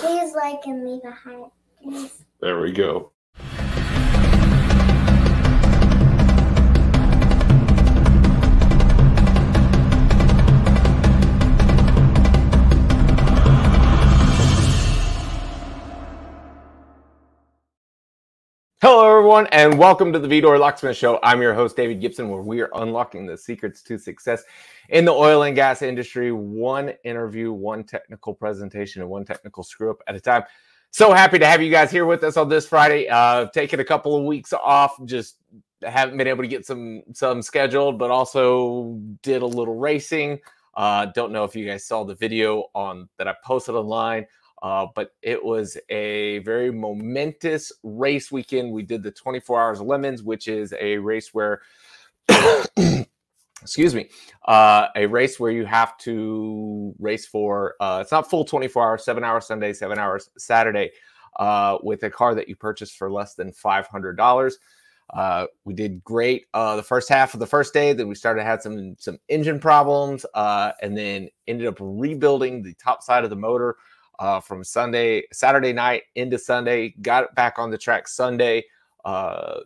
Please like and leave a heart. Please. There we go. Hello, everyone, and welcome to the V-Door Locksmith Show. I'm your host, David Gibson, where we are unlocking the secrets to success in the oil and gas industry, one interview, one technical presentation, and one technical screw up at a time. So happy to have you guys here with us on this Friday. Uh, taking a couple of weeks off, just haven't been able to get some some scheduled, but also did a little racing. Uh, don't know if you guys saw the video on that I posted online uh, but it was a very momentous race weekend. We did the 24 Hours of Lemons, which is a race where, excuse me, uh, a race where you have to race for, uh, it's not full 24 hours, seven hours Sunday, seven hours Saturday, uh, with a car that you purchased for less than $500. Uh, we did great uh, the first half of the first day. Then we started had some some engine problems, uh, and then ended up rebuilding the top side of the motor uh, from Sunday, Saturday night into Sunday. Got back on the track Sunday. Uh,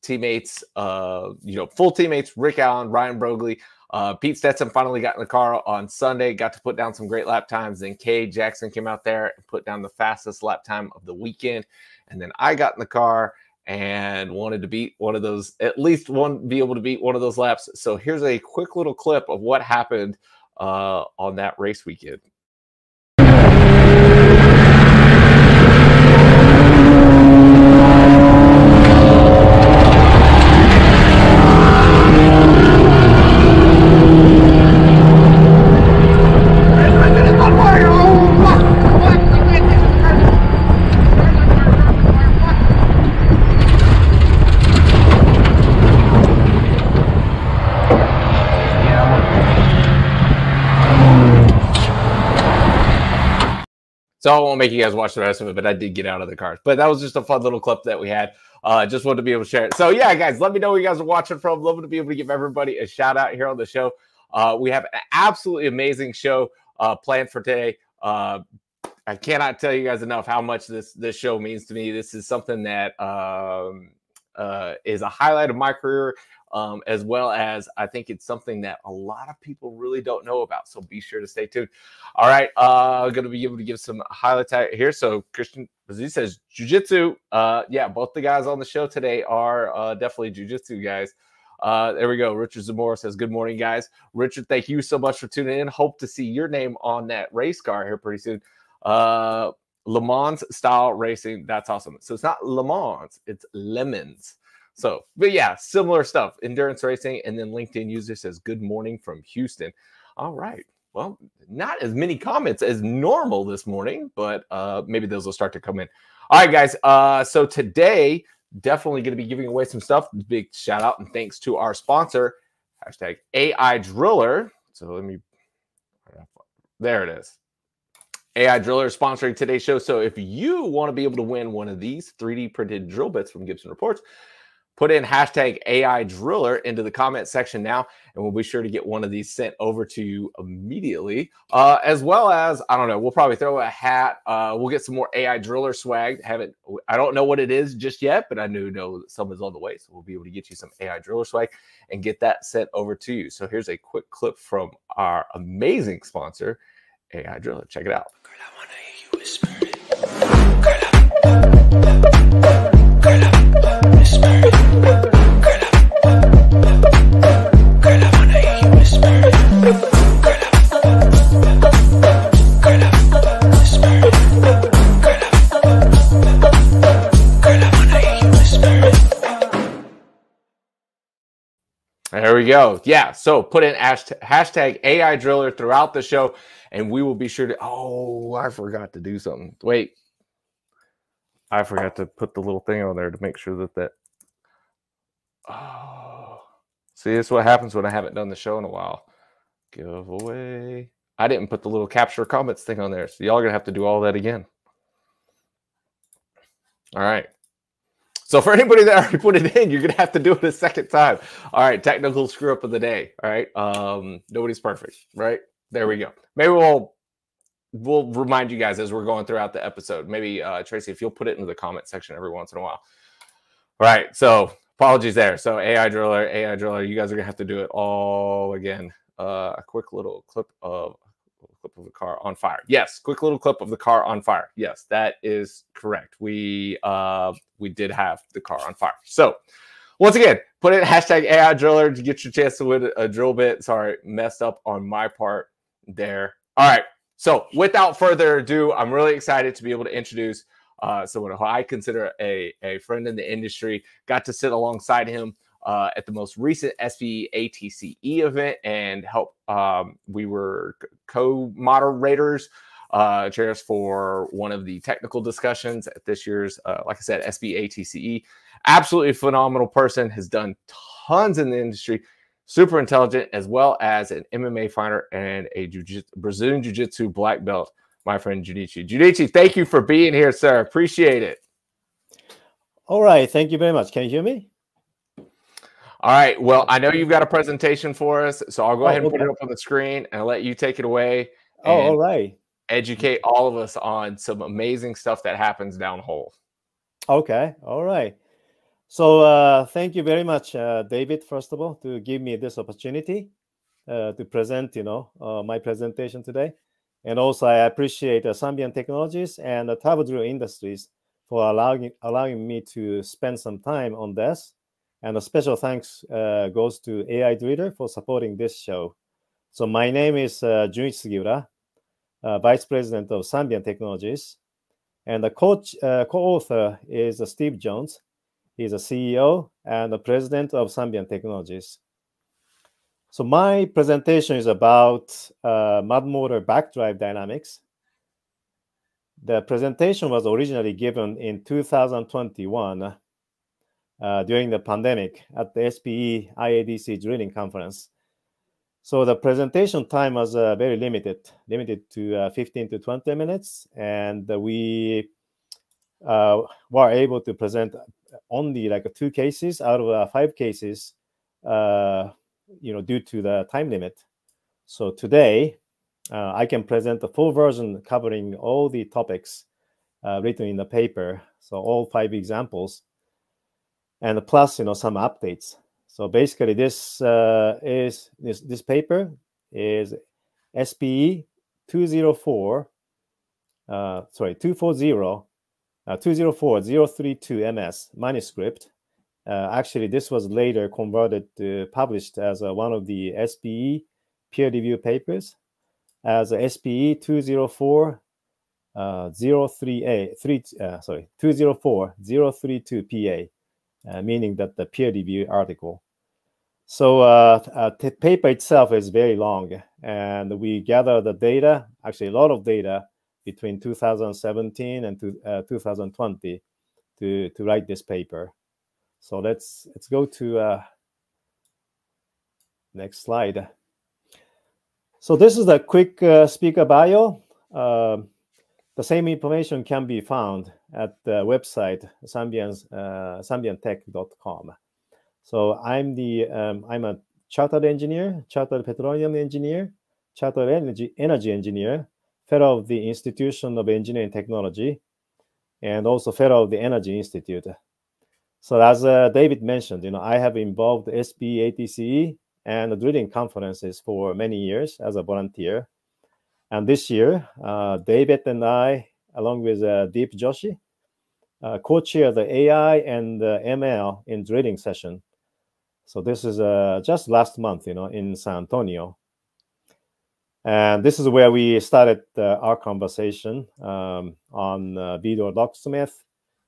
teammates, uh, you know, full teammates: Rick Allen, Ryan Brogley, uh, Pete Stetson finally got in the car on Sunday. Got to put down some great lap times. Then Kay Jackson came out there and put down the fastest lap time of the weekend. And then I got in the car and wanted to beat one of those, at least one, be able to beat one of those laps. So here's a quick little clip of what happened uh, on that race weekend. So I won't make you guys watch the rest of it, but I did get out of the cars. But that was just a fun little clip that we had. Uh, just wanted to be able to share it. So yeah, guys, let me know where you guys are watching from. Love to be able to give everybody a shout out here on the show. Uh, we have an absolutely amazing show uh, planned for today. Uh, I cannot tell you guys enough how much this this show means to me. This is something that um, uh, is a highlight of my career um, as well as I think it's something that a lot of people really don't know about. So be sure to stay tuned. All right, uh, going to be able to give some highlights here. So Christian he says jujitsu. Uh, yeah, both the guys on the show today are uh, definitely jujitsu guys. Uh, there we go. Richard Zamora says, Good morning, guys. Richard, thank you so much for tuning in. Hope to see your name on that race car here pretty soon. Uh, Le Mans style racing. That's awesome. So it's not Le Mans, it's Lemons. So, but yeah, similar stuff. Endurance racing, and then LinkedIn user says, "Good morning from Houston." All right. Well, not as many comments as normal this morning, but uh, maybe those will start to come in. All right, guys. Uh, so today, definitely going to be giving away some stuff. Big shout out and thanks to our sponsor, hashtag AI Driller. So let me, there it is. AI Driller sponsoring today's show. So if you want to be able to win one of these 3D printed drill bits from Gibson Reports, put in hashtag AI Driller into the comment section now, and we'll be sure to get one of these sent over to you immediately. Uh, as well as, I don't know, we'll probably throw a hat. Uh, we'll get some more AI Driller swag. Haven't, I don't know what it is just yet, but I do know that some is on the way. So we'll be able to get you some AI Driller swag and get that sent over to you. So here's a quick clip from our amazing sponsor, AI Driller. Check it out. There we go. Yeah. So put in hashtag AI driller throughout the show, and we will be sure to. Oh, I forgot to do something. Wait. I forgot to put the little thing on there to make sure that that. Oh. See, this is what happens when I haven't done the show in a while. Giveaway. I didn't put the little capture comments thing on there. So y'all to have to do all that again. All right. So for anybody that already put it in, you're gonna have to do it a second time. All right, technical screw up of the day. All right, um, nobody's perfect, right? There we go. Maybe we'll we'll remind you guys as we're going throughout the episode. Maybe uh, Tracy, if you'll put it into the comment section every once in a while. All right. So apologies there. So AI driller, AI driller, you guys are gonna have to do it all again. Uh, a quick little clip of clip of the car on fire. Yes, quick little clip of the car on fire. Yes, that is correct. We uh we did have the car on fire. So once again, put in hashtag AI driller to get your chance to win a drill bit. Sorry, messed up on my part there. All right. So without further ado, I'm really excited to be able to introduce uh, someone who I consider a, a friend in the industry. Got to sit alongside him uh, at the most recent SPE ATCE event and help. Um, we were co-moderators, uh, chairs for one of the technical discussions at this year's, uh, like I said, SPE ATCE. Absolutely phenomenal person, has done tons in the industry, super intelligent, as well as an MMA fighter and a jiu Brazilian Jiu Jitsu black belt. My friend Junichi. Junichi, thank you for being here, sir. Appreciate it. All right. Thank you very much. Can you hear me? All right. Well, I know you've got a presentation for us, so I'll go oh, ahead and okay. put it up on the screen and I'll let you take it away. Oh, all right. Educate all of us on some amazing stuff that happens down hole. Okay. All right. So uh, thank you very much, uh, David. First of all, to give me this opportunity uh, to present, you know, uh, my presentation today, and also I appreciate uh, Sanvean Technologies and the Tavadru Industries for allowing allowing me to spend some time on this and a special thanks uh, goes to AI Driller for supporting this show. So my name is uh, Junichi Sugiura, uh, Vice President of Sanvean Technologies. And the coach, uh, co-author is uh, Steve Jones. He's a CEO and the President of Sanvean Technologies. So my presentation is about uh, mud motor backdrive dynamics. The presentation was originally given in 2021 uh, during the pandemic at the SPE IADC drilling conference. So the presentation time was uh, very limited, limited to uh, 15 to 20 minutes, and we uh, were able to present only like two cases out of uh, five cases, you know, due to the time limit. So today, I can present the full version covering all the topics written in the paper. So all five examples and plus you know some updates so basically this uh, is this this paper is SPE 204 uh, sorry 240 uh, 204 032 ms manuscript uh, actually this was later converted to published as uh, one of the SPE peer review papers as SPE 204 uh, 03A 3 uh, sorry 204 032 PA uh, meaning that the peer review article. So uh, uh, the paper itself is very long, and we gather the data, actually a lot of data, between 2017 and to, uh, 2020 to, to write this paper. So let's let's go to uh, next slide. So this is a quick uh, speaker bio. Um, the same information can be found at the website Sanvean's, uh, sanveantech.com. So I'm the um, I'm a chartered engineer, chartered petroleum engineer, chartered energy energy engineer, fellow of the Institution of Engineering Technology, and also fellow of the Energy Institute. So as uh, David mentioned, you know, I have involved SPE and the drilling conferences for many years as a volunteer. And this year, uh, David and I, along with uh, Deep Joshi, uh, co-chair the AI and ML in drilling session. So this is uh, just last month, you know, in San Antonio. And this is where we started uh, our conversation um, on uh, V-Door Locksmith.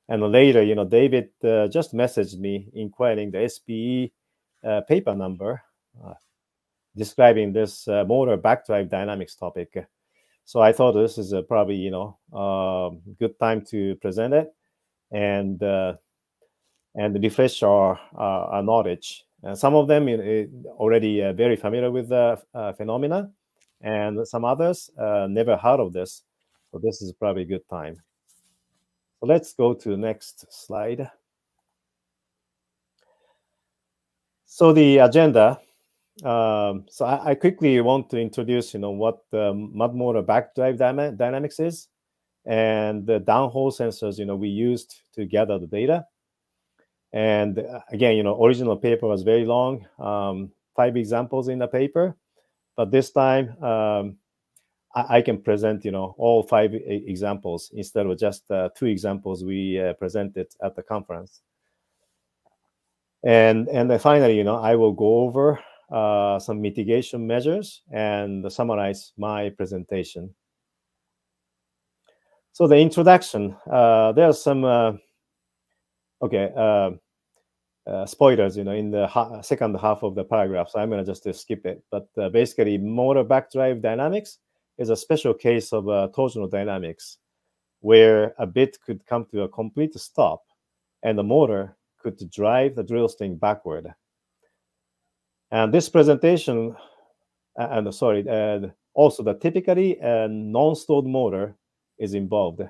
And later, you know, David uh, just messaged me inquiring the SPE uh, paper number, uh, describing this uh, motor backdrive dynamics topic. So I thought this is a probably, you know, um, good time to present it and uh, and refresh our, our knowledge. And some of them already uh, very familiar with the uh, phenomena, and some others uh, never heard of this. So this is probably a good time. So let's go to the next slide. So the agenda. um, so I, I, quickly want to introduce, you know, what the mud motor backdrive dynamics is, and the downhole sensors, you know, we used to gather the data. And uh, again, you know, original paper was very long, um, five examples in the paper, but this time um, I, I, can present, you know, all five examples instead of just uh, two examples we uh, presented at the conference. And and then finally, you know, I will go over uh, some mitigation measures and summarize my presentation. So the introduction, uh, there are some, uh, okay, uh, uh, spoilers, you know, in the ha second half of the paragraph. So I'm going to just skip it. But uh, basically, motor backdrive dynamics is a special case of torsional dynamics where a bit could come to a complete stop and the motor could drive the drill string backward. And this presentation, and sorry, uh, also the typically a non-stalled motor is involved.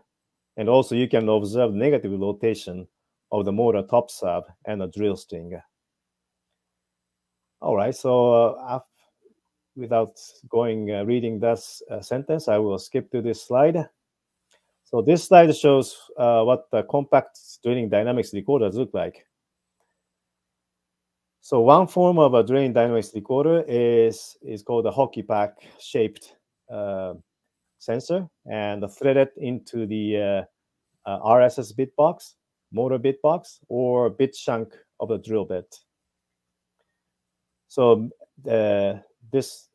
And also you can observe negative rotation of the motor top sub and the drill string. All right, so uh, without going uh, reading that uh, sentence, I will skip to this slide. So this slide shows uh, what the compact drilling dynamics recorders look like. So one form of a drilling dynamics recorder is, is called a hockey pack shaped uh, sensor and threaded into the uh, RSS bit box, motor bit box, or bit shank of the drill bit. So uh, this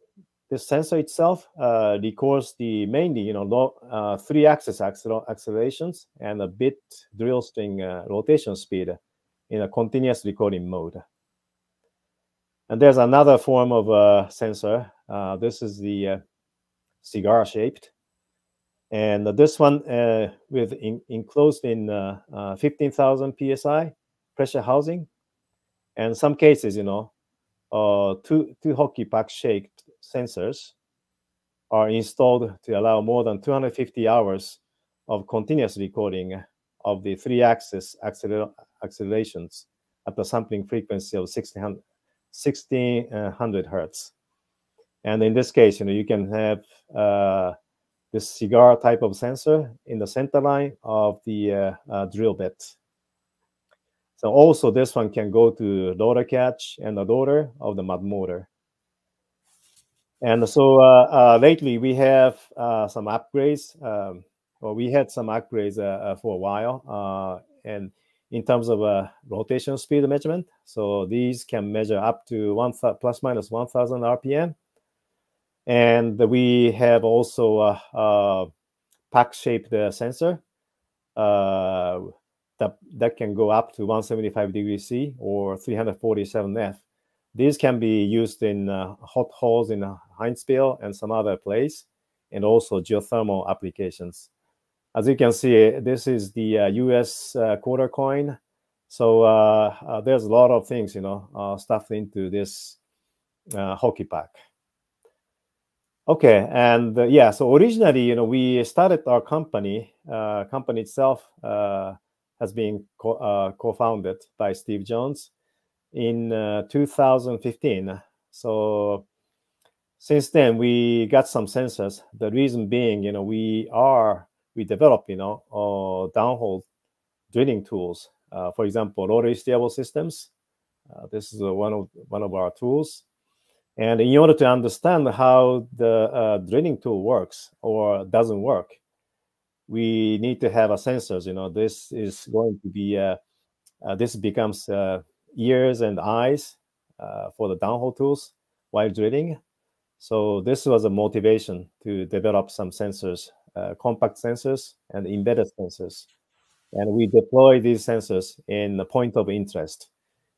this sensor itself uh, records the mainly you know low, uh, three axis accelerations and a bit drill string uh, rotation speed in a continuous recording mode. And there's another form of uh, sensor. Uh, this is the uh, cigar shaped. And this one with in, enclosed in uh, uh, 15,000 PSI pressure housing. And some cases, you know, two, two hockey pack shaped sensors are installed to allow more than 250 hours of continuous recording of the three axis acceler accelerations at the sampling frequency of 1600, 1600 hertz. And in this case, you know, you can have uh, this cigar type of sensor in the center line of the uh, uh, drill bit. So also this one can go to rotor catch and the rotor of the mud motor. And so uh, uh, lately we have uh, some upgrades. Um, well, we had some upgrades for a while. and in terms of uh, rotation speed measurement. So these can measure up to one plus minus 1000 RPM. And we have also a, a pack-shaped uh, sensor uh, that, that can go up to 175 degrees C or 347 F. These can be used in uh, hot holes in Haynesville and some other place, and also geothermal applications. As you can see, this is the uh, US uh, quarter coin. So uh, uh, there's a lot of things, you know, uh, stuffed into this uh, hockey pack. Okay, and yeah, so originally, you know, we started our company. uh, company itself has been co- co-founded by Steve Jones in 2015. So since then, we got some sensors. The reason being, you know, we are we develop, you know, uh, downhole drilling tools. Uh, for example, rotary steerable systems. Uh, this is one of one of our tools. And in order to understand how the uh, drilling tool works or doesn't work, we need to have a sensors. You know, this is going to be uh, uh, this becomes ears and eyes for the downhole tools while drilling. So this was a motivation to develop some sensors uh, compact sensors and embedded sensors. And we deploy these sensors in the point of interest.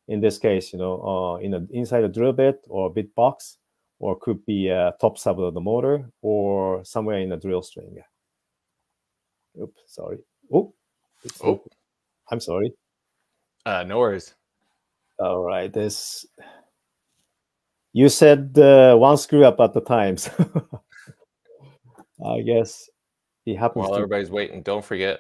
In this case, you know, uh, in a, inside a drill bit or bit box, or could be a top sub of the motor or somewhere in the drill string. Oops, sorry. Oh, oh. I'm sorry. Uh, no worries. All right, this. You said uh, one screw up at the times. I guess he happens. While to... everybody's waiting, don't forget.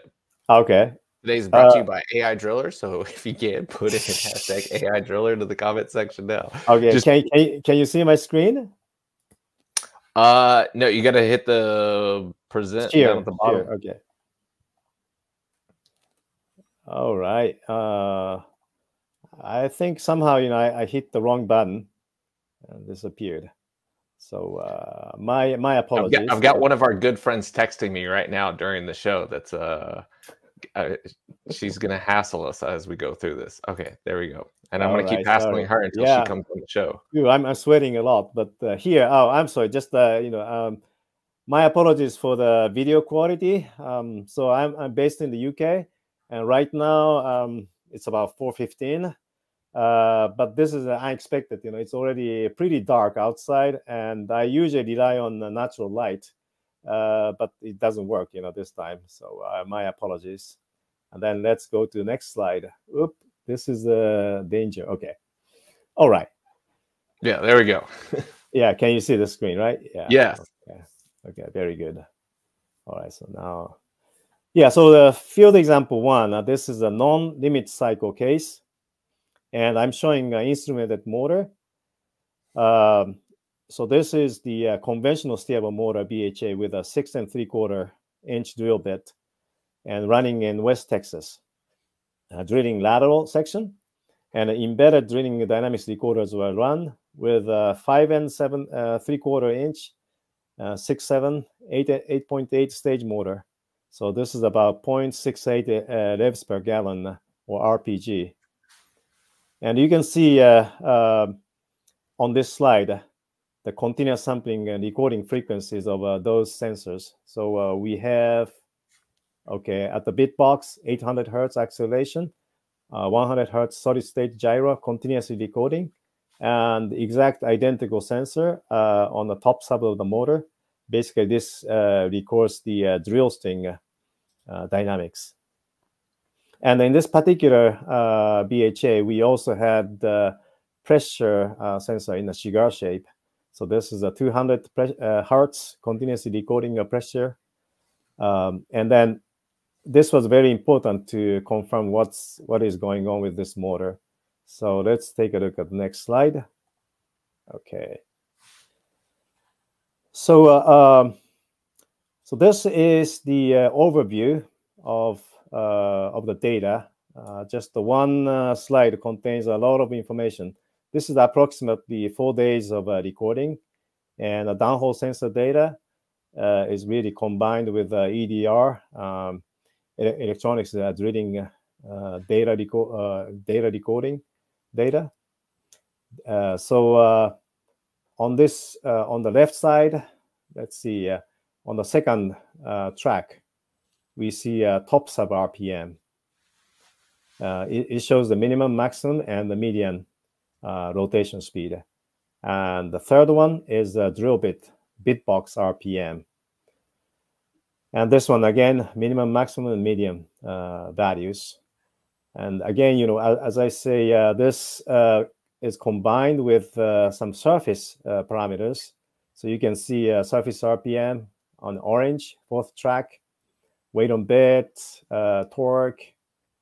Okay. Today's brought to Uh, you by AI Driller. So if you can, put in hashtag AI Driller into the comment section now. Okay, Just- can, can, you- can you see my screen? Uh, no, you got to hit the present down at the bottom. okay. All right. Uh, I think somehow you know I, I hit the wrong button and disappeared. So uh, my my I've apologies. got, I've got one of our good friends texting me right now during the show. That's uh, uh she's gonna hassle us as we go through this. Okay, there we go. And I'm gonna All keep hassling sorry. her until Yeah. she comes on the show. Phew, I'm, I'm sweating a lot, but uh, here, oh, I'm sorry. Just uh, you know, um, my apologies for the video quality. Um, so I'm I'm based in the UK, and right now um, it's about 4:15. Uh, but this is uh, unexpected. You know, it's already pretty dark outside, and I usually rely on the natural light, uh, but it doesn't work. You know, this time. So uh, my apologies. And then let's go to the next slide. Oop, this is a danger. Okay. All right. Yeah, there we go. Yeah, can you see the screen, right? Yeah. Yes. Okay. Okay, very good. All right, so now, yeah, so the field example one, uh, this is a non-limit cycle case, and I'm showing an instrumented motor. Um, so this is the uh, conventional steerable motor BHA with a six and three quarter inch drill bit and running in West Texas. Uh, drilling lateral section and embedded drilling dynamics recorders were run with uh, five and seven uh, three quarter inch uh, six seven eight eight point eight stage motor so this is about 0.68 uh, revs per gallon or rpg and you can see uh, uh, on this slide the continuous sampling and recording frequencies of those sensors so we have okay at the bit box 800 hertz acceleration uh, 100 hertz solid state gyro continuously recording and exact identical sensor uh, on the top sub of the motor. Basically, this uh, records the drill string dynamics. And in this particular uh, BHA, we also had the pressure uh, sensor in a cigar shape. So this is a 200 pre- uh, hertz continuously recording of pressure. Um, and then this was very important to confirm what's what is going on with this motor. So let's take a look at the next slide. Okay. So, uh, um, so this is the uh, overview of uh, of the data. Uh, just the one uh, slide contains a lot of information. This is approximately four days of recording, and the downhole sensor data is really combined with EDR, um, electronics drilling data reco- data decoding data. Uh, so uh, on this, uh, on the left side, let's see, on the second uh, track, we see uh, top sub RPM. Uh, it, it shows the minimum, maximum, and the median uh, rotation speed. And the third one is the drill bit, bit box RPM. And this one again, minimum, maximum, and median uh, values. And again, you know, as, as I say, uh, this is combined with uh, some surface uh, parameters. So you can see uh, surface RPM on orange, fourth track, weight on bit, uh, torque,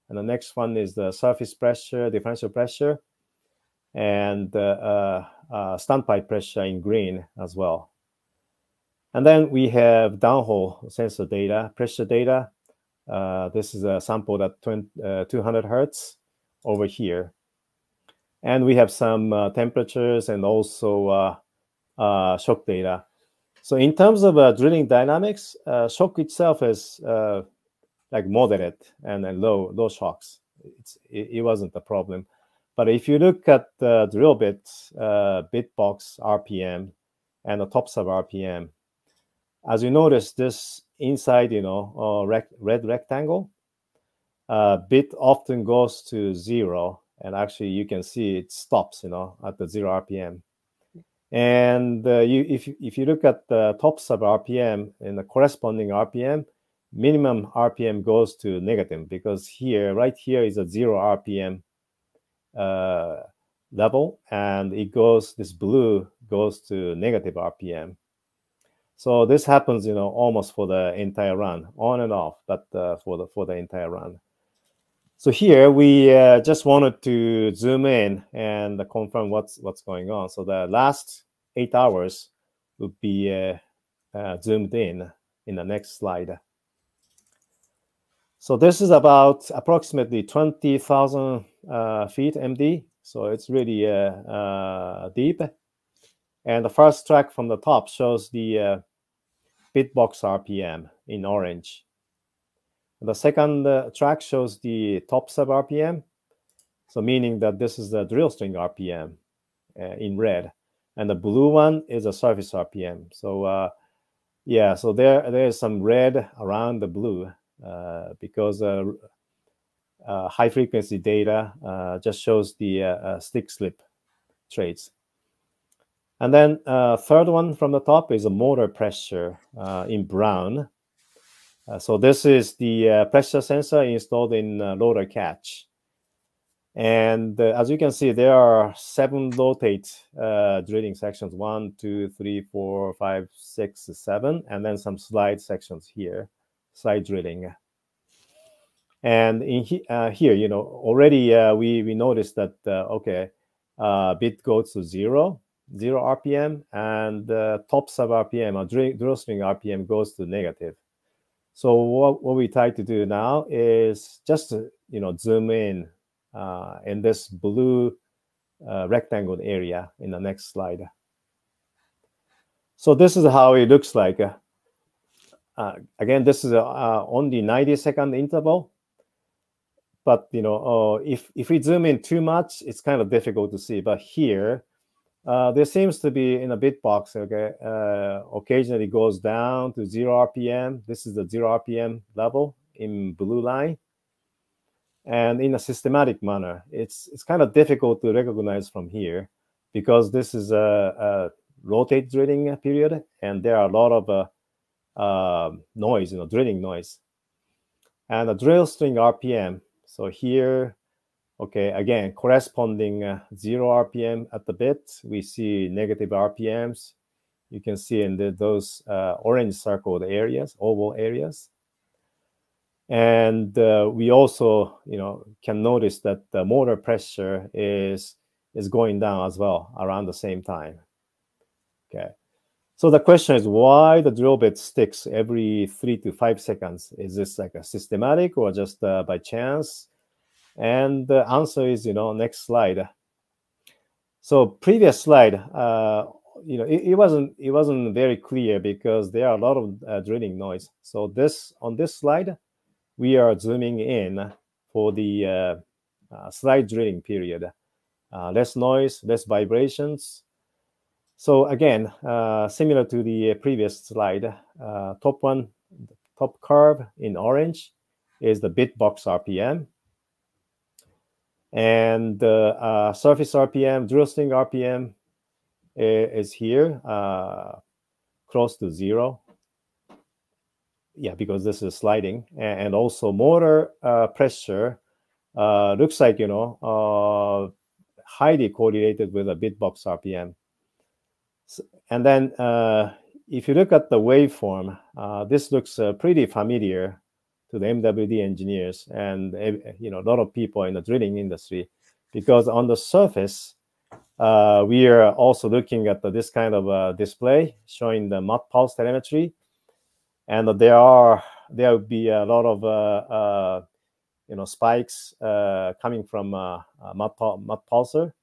and the next one is the surface pressure, differential pressure, and uh, uh, uh, standpipe pressure in green as well. And then we have downhole sensor data, pressure data, uh, this is a sample at 20, uh, 200 hertz over here. And we have some temperatures and also shock data. So in terms of uh, drilling dynamics, uh, shock itself is uh, like moderate and, and low low shocks. It's, it, it wasn't a problem. But if you look at the drill bit, uh, bit box RPM and the top sub RPM, as you notice, this inside, you know, uh, rec- red rectangle, uh, bit often goes to zero, and actually you can see it stops, you know, at the zero RPM. And uh, you, if you, if you look at the top sub RPM and the corresponding RPM, minimum RPM goes to negative because here, right here, is a zero RPM uh, level, and it goes. This blue goes to negative RPM. So this happens, you know, almost for the entire run, on and off, but uh, for the for the entire run. So here we uh, just wanted to zoom in and confirm what's what's going on. So the last eight hours would be uh, uh, zoomed in in the next slide. So this is about approximately 20,000 uh, feet MD. So it's really uh, uh, deep. And the first track from the top shows the bitbox RPM in orange. The second uh, track shows the top sub RPM, so meaning that this is the drill string RPM uh, in red, and the blue one is a surface RPM. So uh, yeah, so there there is some red around the blue uh, because uh, uh, high frequency data just shows the stick slip traits. And then third one from the top is a motor pressure in brown. Uh, so this is the uh, pressure sensor installed in uh, rotor catch. And uh, as you can see, there are seven rotate uh, drilling sections, one, two, three, four, five, six, seven, and then some slide sections here, slide drilling. And in he, here, you know, already we, we noticed that, okay, bit goes to zero, zero RPM, and top sub RPM, or drill string RPM goes to negative. So what, what we try to do now is just to, you know zoom in uh, in this blue uh, rectangle area in the next slide. So this is how it looks like. Uh, again, this is uh, on the 90 second interval. But you know, uh, if if we zoom in too much, it's kind of difficult to see. But here, uh, there seems to be in a bitbox, okay, uh, occasionally goes down to zero RPM. This is the zero RPM level in blue line. And in a systematic manner, it's it's kind of difficult to recognize from here because this is a, a rotate drilling period, and there are a lot of uh, uh, noise, you know, drilling noise. And the drill string RPM. So here Okay, again, corresponding uh, zero RPM at the bit, we see negative RPMs. You can see in the, those uh, orange circled areas, oval areas. And uh, we also, you know, can notice that the motor pressure is is going down as well around the same time. Okay. So the question is why the drill bit sticks every three to five seconds? Is this like a systematic or just uh, by chance? And the answer is, you know, next slide. So previous slide, uh, you know, it, it, wasn't it wasn't very clear because there are a lot of uh, drilling noise. So this on this slide, we are zooming in for the uh, uh slide drilling period. Uh, less noise, less vibrations. So again, uh, similar to the previous slide, top one, top curve in orange is the bitbox RPM and the uh, surface RPM, drill string RPM is here, uh, close to zero. Yeah, because this is sliding. And also motor uh, pressure uh, looks like, you know, uh, highly correlated with a bitbox RPM. So, and then uh, if you look at the waveform, this looks pretty familiar to the MWD engineers and eh, you know a lot of people in the drilling industry, because on the surface, uh, we are also looking at the, this kind of uh, display showing the mud pulse telemetry, and there are there will be a lot of uh, uh you know spikes uh, coming from uh, mud, mud pulsar,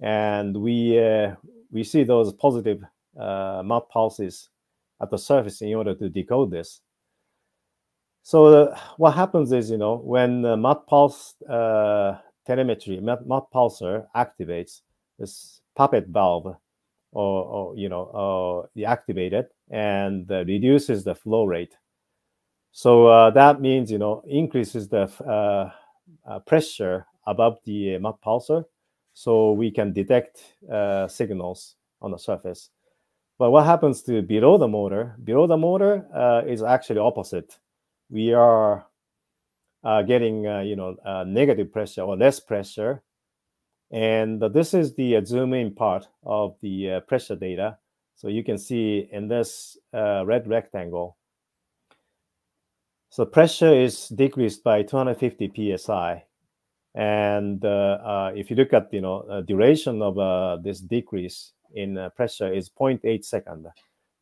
and we we see those positive mud pulses at the surface in order to decode this. So uh, what happens is, you know, when uh, mud pulse uh, telemetry, mud, pulsar activates this poppet valve, or, or you know, uh, activate it and uh, reduces the flow rate. So uh, that means, you know, increases the uh, uh, pressure above the mud pulsar, so we can detect signals on the surface. But what happens to below the motor? Below the motor is actually opposite we are uh, getting uh, you know uh, negative pressure or less pressure. And this is the uh, zoom in part of the uh, pressure data. So you can see in this uh, red rectangle So pressure is decreased by 250 psi, and if you look at you know duration of this decrease in pressure is 0.8 second.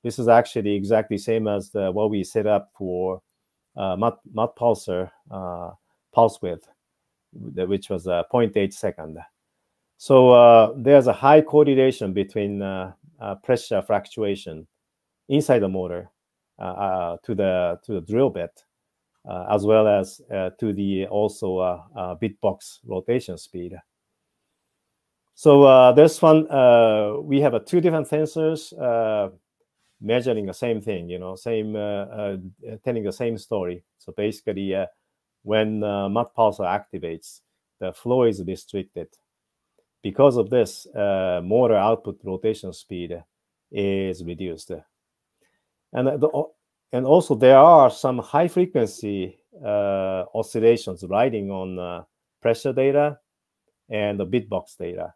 This is actually exactly same as the, what we set up for uh, mud, mud pulsar uh, pulse width, which was uh, 0.8 second. So uh, there's a high correlation between uh, pressure fluctuation inside the motor to the to the drill bit uh, as well as uh, to the also uh, bit box rotation speed. So this one, we have two different sensors measuring the same thing, you know, same telling the same story. So basically, when uh, pulsar activates, the flow is restricted. Because of this, uh, motor output rotation speed is reduced. And the, and also there are some high frequency uh, oscillations riding on uh, pressure data and the bitbox data.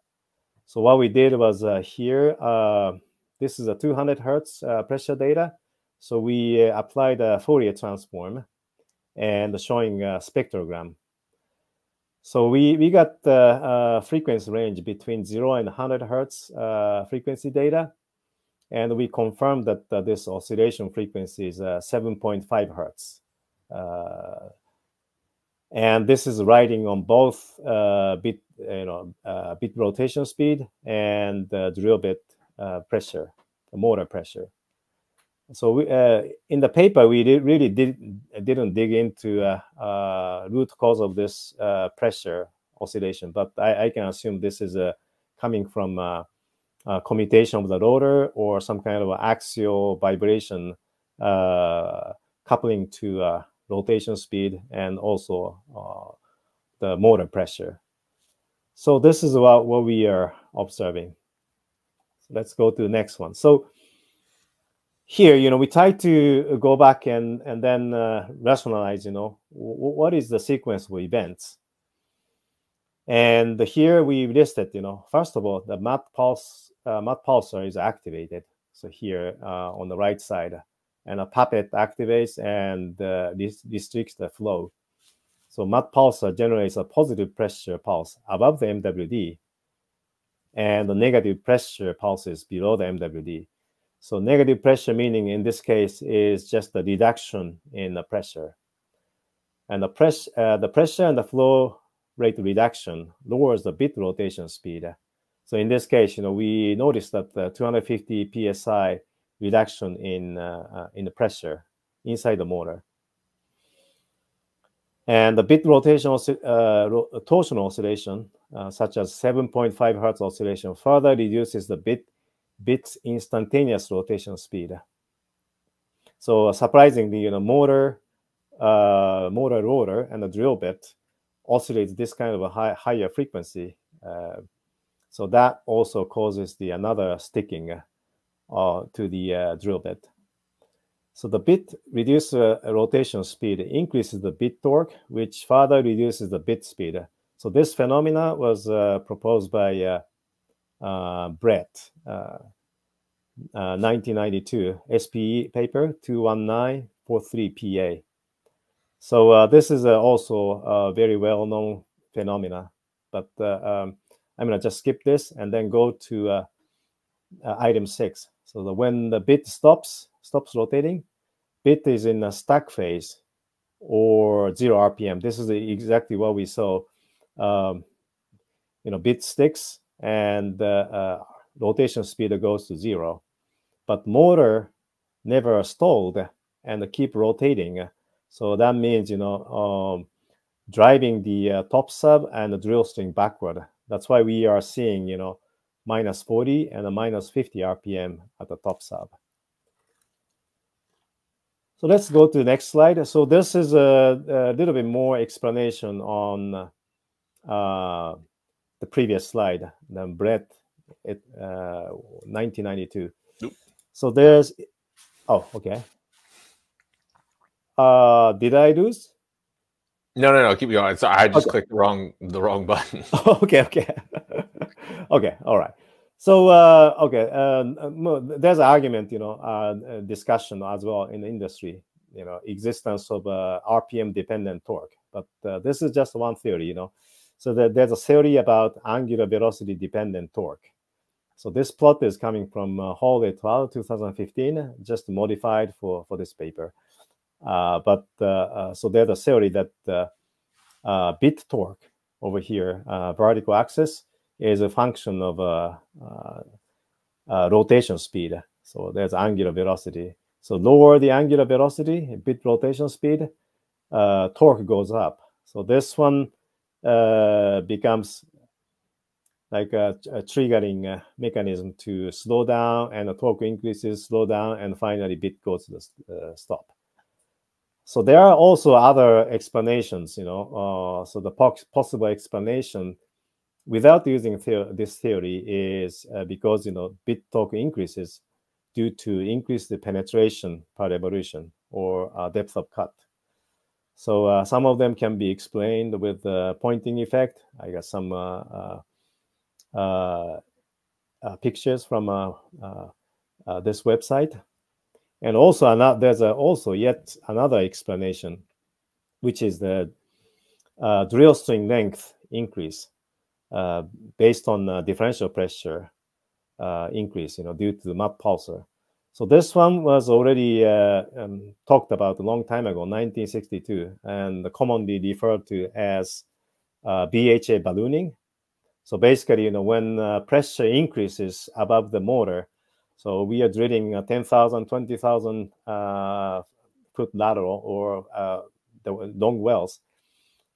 So what we did was uh, here, uh, this is a 200 hertz uh, pressure data. So we uh, applied a Fourier transform and showing a spectrogram. So we, we got the frequency range between 0 and 100 hertz frequency data and we confirmed that uh, this oscillation frequency is uh, 7.5 hertz. Uh, and this is riding on both uh, bit, you know, uh, bit rotation speed and drill bit uh, pressure, the motor pressure. So we, in the paper, we did, really did, didn't dig into root cause of this pressure oscillation, but I, I, can assume this is coming from uh, commutation of the rotor or some kind of axial vibration uh, coupling to uh, rotation speed and also uh, the motor pressure. So this is what, what we are observing. Let's go to the next one. So here, you know, we try to go back and, and then uh, rationalize, you know, what is the sequence of events. And here we listed, you know, first of all, the mud pulse uh, mud pulsar is activated. So here uh, on the right side, and a poppet activates and uh, restricts the flow. So mud pulsar generates a positive pressure pulse above the MWD, and the negative pressure pulses below the MWD. So negative pressure meaning in this case is just the reduction in the pressure. And the, press, uh, the pressure and the flow rate reduction lowers the bit rotation speed so in this case, you know, we noticed that the 250 psi reduction in uh, uh, in the pressure inside the motor. And the bit rotation uh, torsional oscillation, uh, such as 7.5 hertz oscillation, further reduces the bit bit's instantaneous rotation speed. So surprisingly, you know, motor, uh, motor rotor, and the drill bit oscillates this kind of a high, higher frequency uh, so that also causes the another sticking uh, to the uh, drill bit. So the bit reduces uh, rotation speed increases the bit torque, which further reduces the bit speed. So this phenomena was uh, proposed by uh, uh, Brett, 1992 SPE paper 21943 PA. So this is also a very well-known phenomena, but um, I'm going to just skip this and then go to uh, uh, item six. So the, when the bit stops, stops rotating, bit is in a stack phase or zero RPM. This is exactly what we saw. Um, you know, bit sticks and uh, uh, rotation speed goes to zero, but motor never stalled and keep rotating. So that means you know um, driving the uh, top sub and the drill string backward that's why we are seeing, you know, minus 40 and a minus 50 RPM at the top sub. So let's go to the next slide. So this is a, a little bit more explanation on uh, the previous slide than Brett it, uh, 1992. Nope. So there's, oh, okay. Uh, did I lose? No, no, no. Keep going. So I just okay. clicked the wrong the wrong button. okay, okay, okay. All right. So uh, okay, uh, there's an argument, you know, uh, discussion as well in the industry you know existence of uh, RPM dependent torque. But uh, this is just one theory, you know. So that there's a theory about angular velocity dependent torque. So this plot is coming from uh, Hall et al. 2015, just modified for for this paper. Uh, but uh, uh, so there's a theory that uh, bit torque over here, vertical axis, is a function of a rotation speed. So there's angular velocity. So lower the angular velocity, bit rotation speed, torque goes up. So this one becomes like a, a triggering uh, mechanism to slow down and the torque increases, slow down, and finally bit goes to the uh, stop. So there are also other explanations, you know. Uh, so the po possible explanation without using the this theory is uh, because, you know, bit torque increases due to increased penetration per revolution or uh, depth of cut. So uh, some of them can be explained with the pointing effect. I got some uh, uh, pictures from this website. And also, another, there's a, also yet another explanation, which is the uh, drill string length increase uh, based on uh, differential pressure uh, increase, you know, due to the mud pulser. So this one was already uh, um, talked about a long time ago, 1962, and commonly referred to as uh, BHA ballooning. So basically, you know, when pressure increases above the motor, so we are drilling a 10,000, 20,000 uh, foot lateral or the long wells.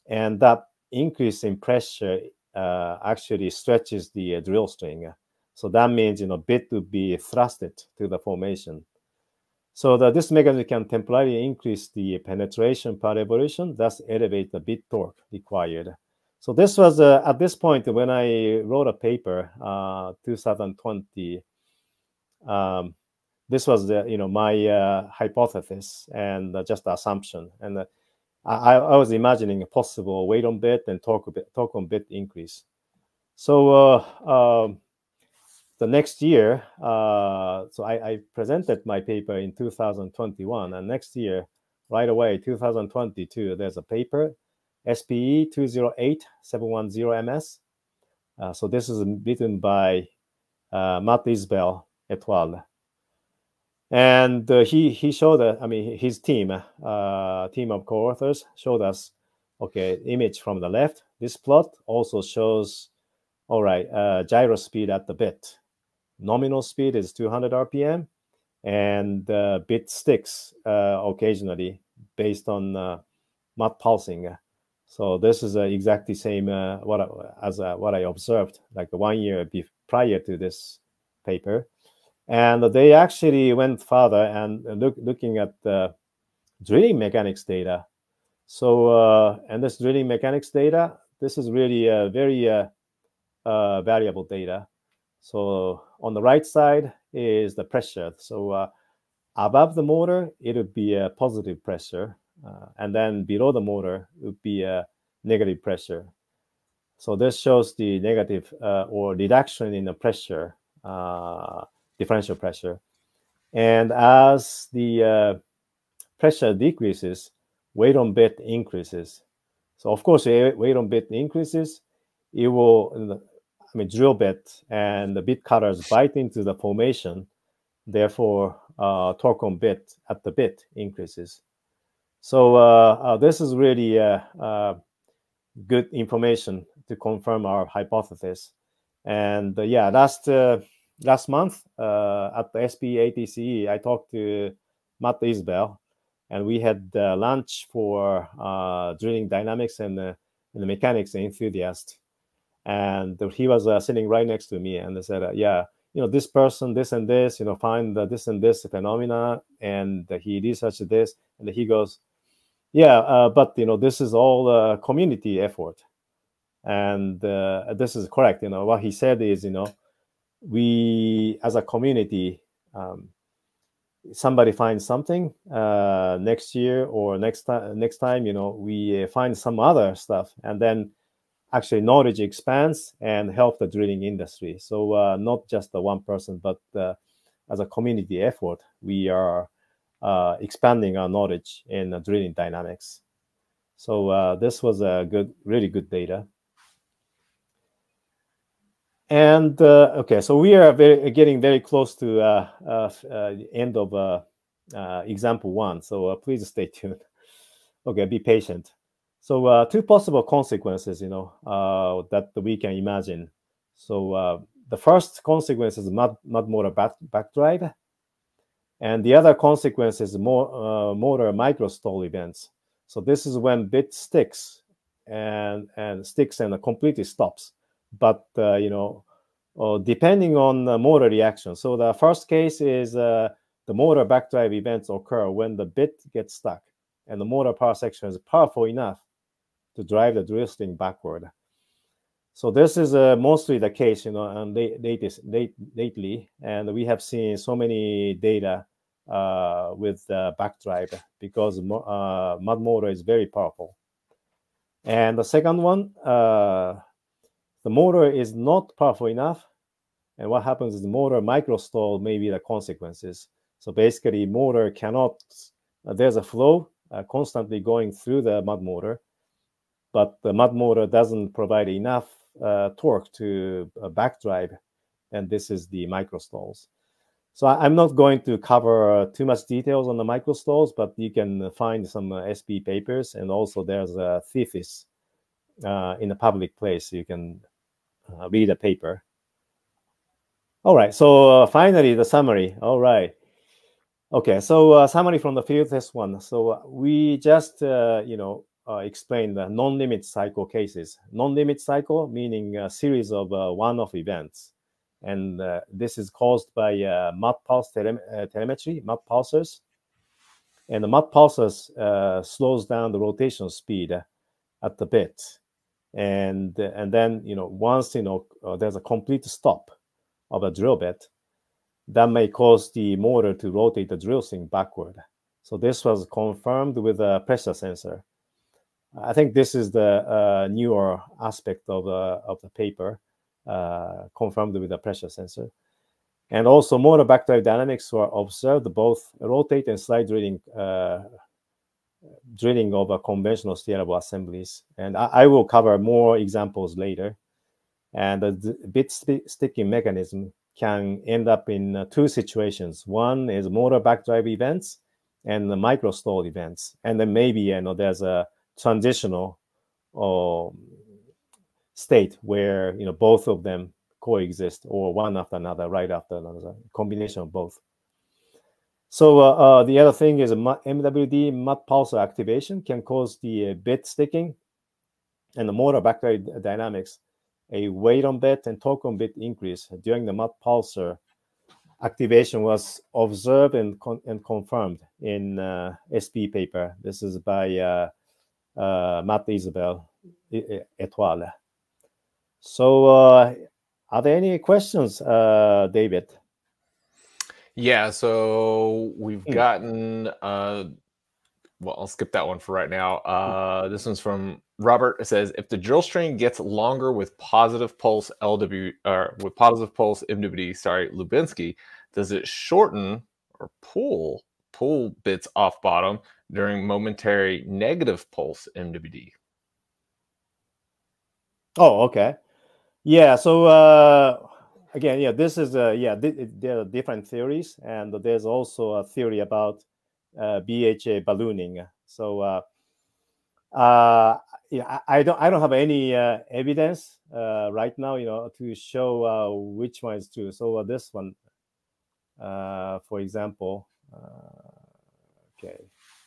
And that increase in pressure uh, actually stretches the uh, drill string. So that means, you know, bit to be thrusted to the formation. So that this mechanism can temporarily increase the penetration per revolution, thus elevate the bit torque required. So this was uh, at this point when I wrote a paper, uh, 2020, um, this was the you know my uh, hypothesis and uh, just assumption and I, I, was imagining a possible wait on bit and torque, bit, torque on bit increase so uh, um, the next year uh, so I, I, presented my paper in 2021 and next year right away 2022 there's a paper SPE 208710MS uh, so this is written by Matt Isbell et al. And uh, he he showed that I mean his team uh, team of co-authors showed us okay image from the left. This plot also shows all right uh, gyro speed at the bit. Nominal speed is 200 RPM, and uh, bit sticks uh, occasionally based on uh, pulsing. So this is uh, exactly same uh, what as what I observed like one year prior to this paper and they actually went further and look, looking at the drilling mechanics data. So, uh, and this drilling mechanics data, this is really a very uh, uh, valuable data. So on the right side is the pressure. So uh, above the motor, it would be a positive pressure. Uh, and then below the motor would be a negative pressure. So this shows the negative uh, or reduction in the pressure differential pressure. And as the uh, pressure decreases, weight on bit increases. So of course, weight on bit increases, it will, I mean, drill bit and the bit cutters bite into the formation. Therefore, uh, torque on bit at the bit increases. So uh, uh, this is really uh, uh, good information to confirm our hypothesis. And uh, yeah, last last month uh, at the SPE ATCE, I talked to Matt Isbell, and we had uh, lunch for uh, drilling dynamics and, and, the mechanics enthusiast. And he was uh, sitting right next to me, and they said, uh, "Yeah, you know, this person, this and this, you know, find this and this phenomena, and he researched this." And he goes, "Yeah, uh, but you know, this is all a community effort." And this is correct. You know, what he said is, you know, we as a community um, somebody finds something uh, next year or next time next time you know we uh, find some other stuff and then actually knowledge expands and help the drilling industry so uh, not just the one person but uh, as a community effort we are uh, expanding our knowledge in drilling dynamics. So uh, this was a good, really good data. And uh, okay, so we are very, getting very close to uh, uh, the end of example one. So please stay tuned. Okay, be patient. So two possible consequences, you know, that we can imagine. So the first consequence is mud, mud motor back, backdrive. And the other consequence is more, uh, motor microstall events. So this is when bit sticks and, and sticks and completely stops but uh, you know, uh, depending on the motor reaction. So the first case is uh, the motor backdrive events occur when the bit gets stuck and the motor power section is powerful enough to drive the drill string backward. So this is uh, mostly the case, you know, and latest, late, lately, and we have seen so many data uh, with uh, backdrive because uh, mud motor is very powerful. And the second one, the motor is not powerful enough. And what happens is the motor microstall may be the consequences. So basically, motor cannot, uh, there's a flow uh, constantly going through the mud motor, but the mud motor doesn't provide enough uh, torque to uh, backdrive. And this is the microstalls. So I, am not going to cover uh, too much details on the microstalls, but you can find some uh, SP papers. And also there's a thesis in a public place. You can uh, read the paper. All right, so uh, finally the summary. All right. Okay, so uh, summary from the field test one. So uh, we just, uh, you know, uh, explained the non-limit cycle cases. Non-limit cycle meaning a series of one-off events. And this is caused by mud pulse tele telemetry, mud pulses. And the mud pulsers slows down the rotation speed at the bit and and then you know once you know uh, there's a complete stop of a drill bit that may cause the motor to rotate the drill string backward. So this was confirmed with a pressure sensor. I think this is the uh, newer aspect of, uh, of the paper uh, confirmed with a pressure sensor. And also motor backdrive dynamics were observed both rotate and slide drilling uh, drilling of conventional steerable assemblies. And I, I, will cover more examples later. And the bit st sticking mechanism can end up in uh, two situations. One is motor backdrive events and the micro stall events. And then maybe you know there's a transitional uh, state where you know both of them coexist or one after another, right after another, combination of both. So uh, uh, the other thing is MWD mud pulser activation can cause the uh, bit sticking and the motor backdrive dynamics, a weight on bit and torque on bit increase during the mud pulser activation was observed and, con and confirmed in uh, SP paper. This is by uh, uh, Matt Isbell et al. So are there any questions, David? Yeah, so we've hmm. gotten uh well, I'll skip that one for right now. Uh this one's from Robert. It says if the drill string gets longer with positive pulse LW or with positive pulse MWD, sorry, Lubinsky, does it shorten or pull pull bits off bottom during momentary negative pulse MWD? Oh, okay. Yeah, so uh again, yeah, this is a yeah. Th- there are different theories, and there's also a theory about uh, BHA ballooning. So, uh, uh, yeah, I, don't I don't have any uh, evidence uh, right now, you know, to show uh, which one is true. So this one, for example, okay,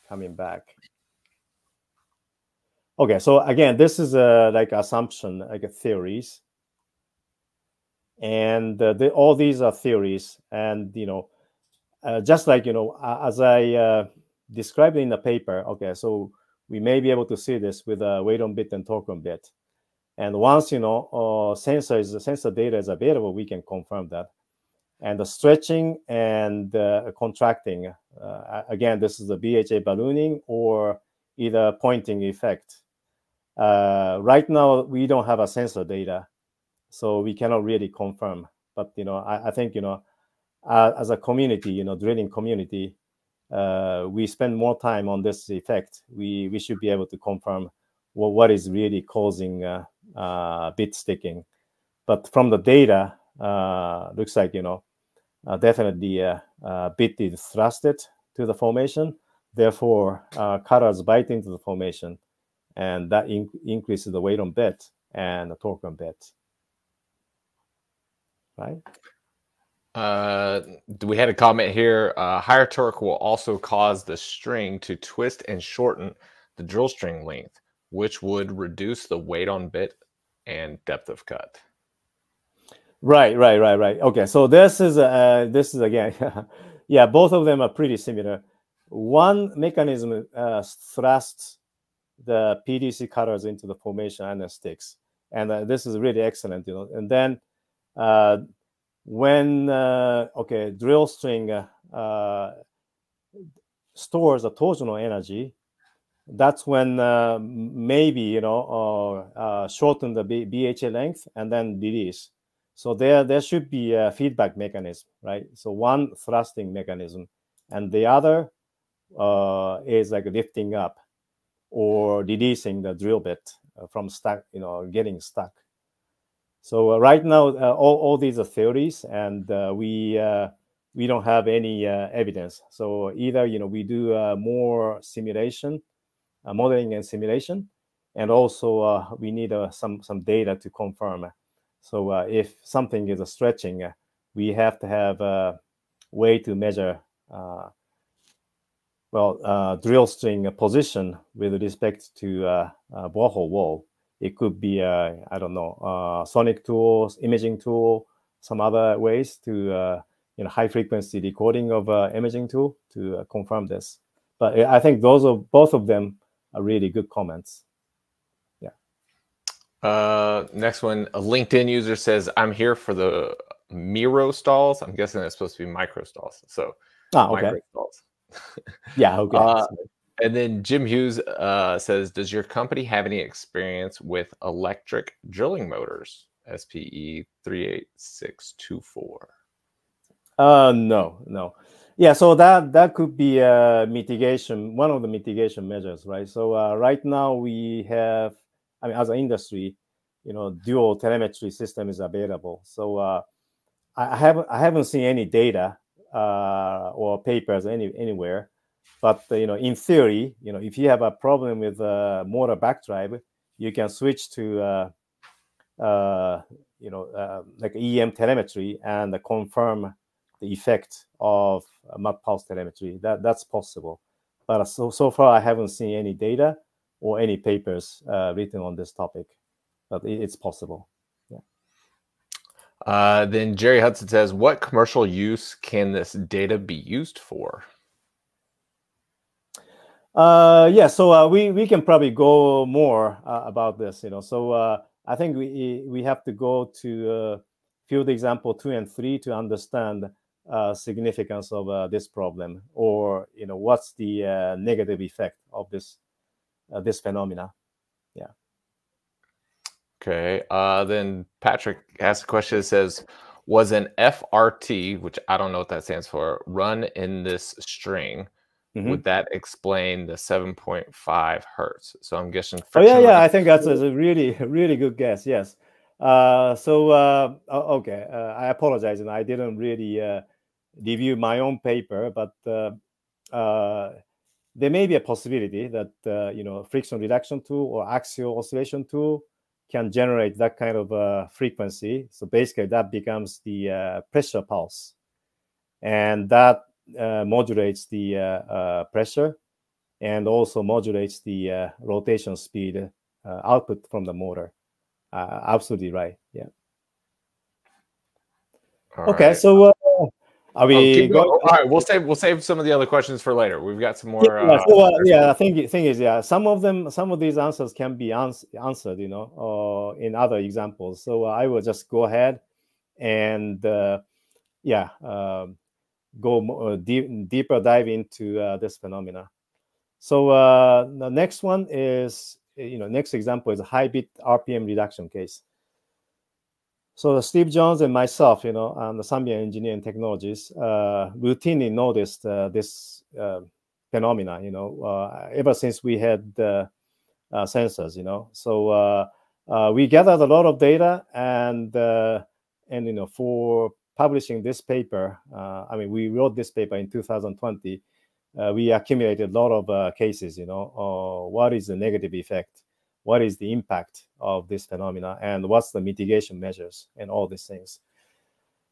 coming back. Okay, so again, this is like assumption, like a theories and uh, the, all these are theories and you know uh, just like you know as i uh, described in the paper okay so we may be able to see this with a weight on bit and torque on bit. And once you know uh, sensor is sensor data is available we can confirm that. And the stretching and uh, contracting uh, again this is the bha ballooning or either pointing effect. Uh, right now we don't have a sensor data so we cannot really confirm. But you know, I, I think you know, uh, as a community, you know, drilling community, uh, we spend more time on this effect, we we should be able to confirm what, what is really causing uh, uh, bit sticking. But from the data, uh, looks like you know uh, definitely bit is thrusted to the formation. Therefore, cutters bite into the formation, and that in- increases the weight on bit and the torque on bit. Right. Uh, we had a comment here. Uh, higher torque will also cause the string to twist and shorten the drill string length, which would reduce the weight on bit and depth of cut. Right, right, right, right. Okay, so this is uh, this is again, yeah, both of them are pretty similar. One mechanism uh, thrusts the PDC cutters into the formation and the sticks, and uh, this is really excellent, you know. And then uh, when uh, okay, drill string uh, stores a torsional energy, that's when uh, maybe you know uh, uh, shorten the BHA length and then release. So there there should be a feedback mechanism, right? So one thrusting mechanism, and the other is like lifting up or releasing the drill bit from stuck, you know, getting stuck. So uh, right now, uh, all, all these are theories, and uh, we we don't have any evidence. So either you know we do more simulation, modeling and simulation, and also we need some some data to confirm. So if something is stretching, we have to have a way to measure. Well, uh, drill string position with respect to uh, uh, borehole wall. It could be, uh, I don't know, uh, sonic tools, imaging tool, some other ways to, uh, you know, high frequency recording of uh, imaging tool to uh, confirm this. But I think those are both of them are really good comments. Yeah. Uh, next one, a LinkedIn user says, "I'm here for the Miro stalls." I'm guessing that's supposed to be micro stalls. So Ah, okay. micro stalls. Yeah, okay. Uh, And then Jim Hughes uh, says, "Does your company have any experience with electric drilling motors?" SPE three eight six two four. Uh, no, no. Yeah, so that that could be a mitigation, one of the mitigation measures, right? So uh, right now we have, I mean, as an industry, you know, dual telemetry system is available. So uh, I haven't I haven't seen any data uh, or papers any anywhere, but uh, you know, in theory, you know, if you have a problem with uh, motor backdrive, you can switch to uh, uh, you know, uh, like EM telemetry and confirm the effect of mud pulse telemetry. That that's possible, but so so far I haven't seen any data or any papers written on this topic, but it, it's possible. Uh, then Jerry Hudson says, "What commercial use can this data be used for?" Uh, yeah, so uh, we we can probably go more uh, about this. You know, so uh, I think we we have to go to uh, field example two and three to understand uh, significance of uh, this problem, or you know, what's the uh, negative effect of this uh, this phenomena. Yeah. Okay. Uh, then Patrick asked a question that says, "Was an FRT, which I don't know what that stands for, run in this string? Mhm. Would that explain the 7.5 hertz?" So I'm guessing. Oh yeah, yeah. I think that's a really, really good guess. Yes. Uh, so uh, okay, uh, I apologize, and I didn't really uh, review my own paper, but uh, uh, there may be a possibility that uh, you know friction reduction tool or axial oscillation tool can generate that kind of uh, frequency. So basically, that becomes the uh, pressure pulse, and that modulates the uh, uh, pressure and also modulates the uh, rotation speed uh, output from the motor. Uh, absolutely right. Yeah. All okay. right. So uh, are Oh, we keep going. going? All right, we'll save we'll save some of the other questions for later. We've got some more. Yeah, Uh, so, uh, yeah, I think thing is, yeah, some of them, some of these answers can be ans- answered, you know, uh, in other examples. So uh, I will just go ahead and, uh, yeah, um, go uh, deep, deeper dive into uh, this phenomena. So uh, the next one is, you know, next example is a high bit RPM reduction case. So Steve Jones and myself, you know, and the Sanvean Engineering Technologies, uh, routinely noticed uh, this uh, phenomena, you know, uh, ever since we had uh, sensors, you know. So we gathered a lot of data, and and you know, for publishing this paper, I mean, we wrote this paper in 2020. we accumulated a lot of cases, you know, what is the negative effect what is the impact of this phenomena and what's the mitigation measures and all these things.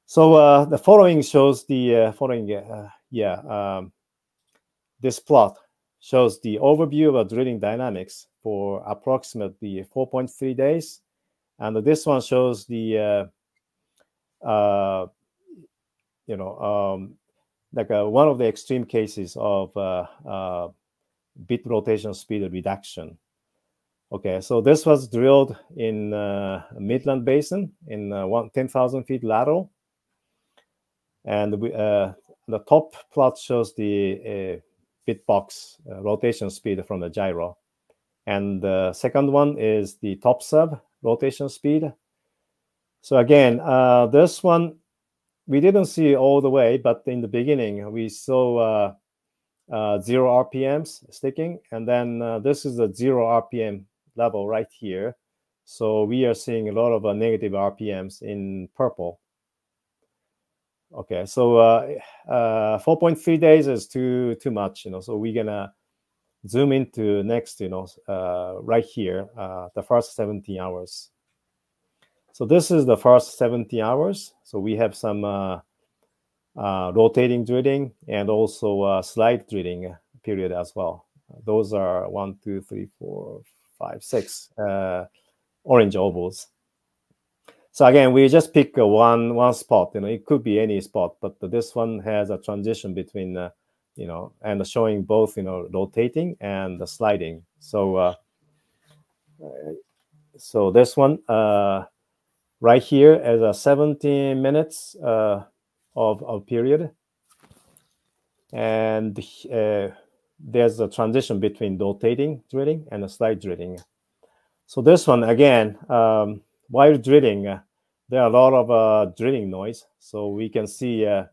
So uh, the following shows the uh, following, uh, yeah, um, this plot shows the overview of drilling dynamics for approximately 4.3 days. And this one shows the, uh, uh, you know, um, like uh, one of the extreme cases of uh, bit rotation speed reduction Okay, so this was drilled in uh, Midland Basin in uh, 10,000 feet lateral. And we, uh, the top plot shows the uh, bit box uh, rotation speed from the gyro. And the second one is the top sub rotation speed. So again, uh, this one, we didn't see all the way, but in the beginning, we saw zero RPMs sticking. And then this is a zero RPM level right here. So we are seeing a lot of uh, negative RPMs in purple. Okay, so uh, uh, 4.3 days is too too much, you know. So we're gonna zoom into next, you know, uh, right here, uh, the first 17 hours. So this is the first 70 hours. So we have some uh, uh, rotating drilling and also uh, slide drilling period as well. Those are one, two, three, four, five, six uh, orange ovals. So again, we just pick one one spot. You know, it could be any spot, but this one has a transition between, uh, you know, and showing both, you know, rotating and the sliding. So, uh, so this one uh, right here is a 17 minutes uh, of of period, and uh, there's a transition between rotating drilling and a slide drilling. So this one, again, um, while drilling, uh, there are a lot of uh, drilling noise. So we can see, uh,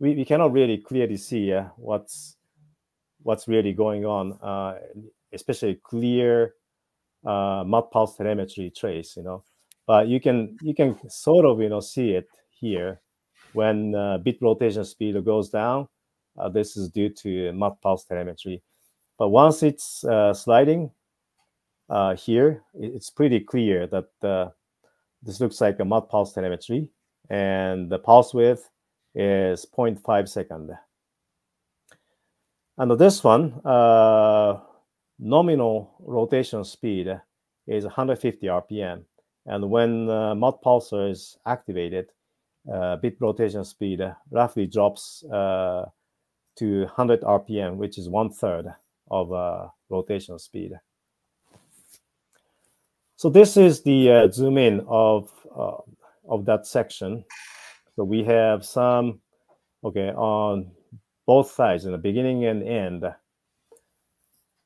we, we cannot really clearly see uh, what's what's really going on, especially clear mud pulse telemetry trace, you know. But you can you can sort of you know see it here when bit rotation speed goes down uh, this is due to mud pulse telemetry. But once it's uh, sliding uh, here, it's pretty clear that this looks like a mud pulse telemetry, and the pulse width is 0.5 second. And this one, uh, nominal rotation speed is 150 RPM. And when uh, mud pulser is activated, uh, bit rotation speed roughly drops uh, to 100 RPM, which is one third of uh, rotation speed. So this is the uh, zoom in of uh, of that section. So we have some, okay, on both sides in the beginning and end.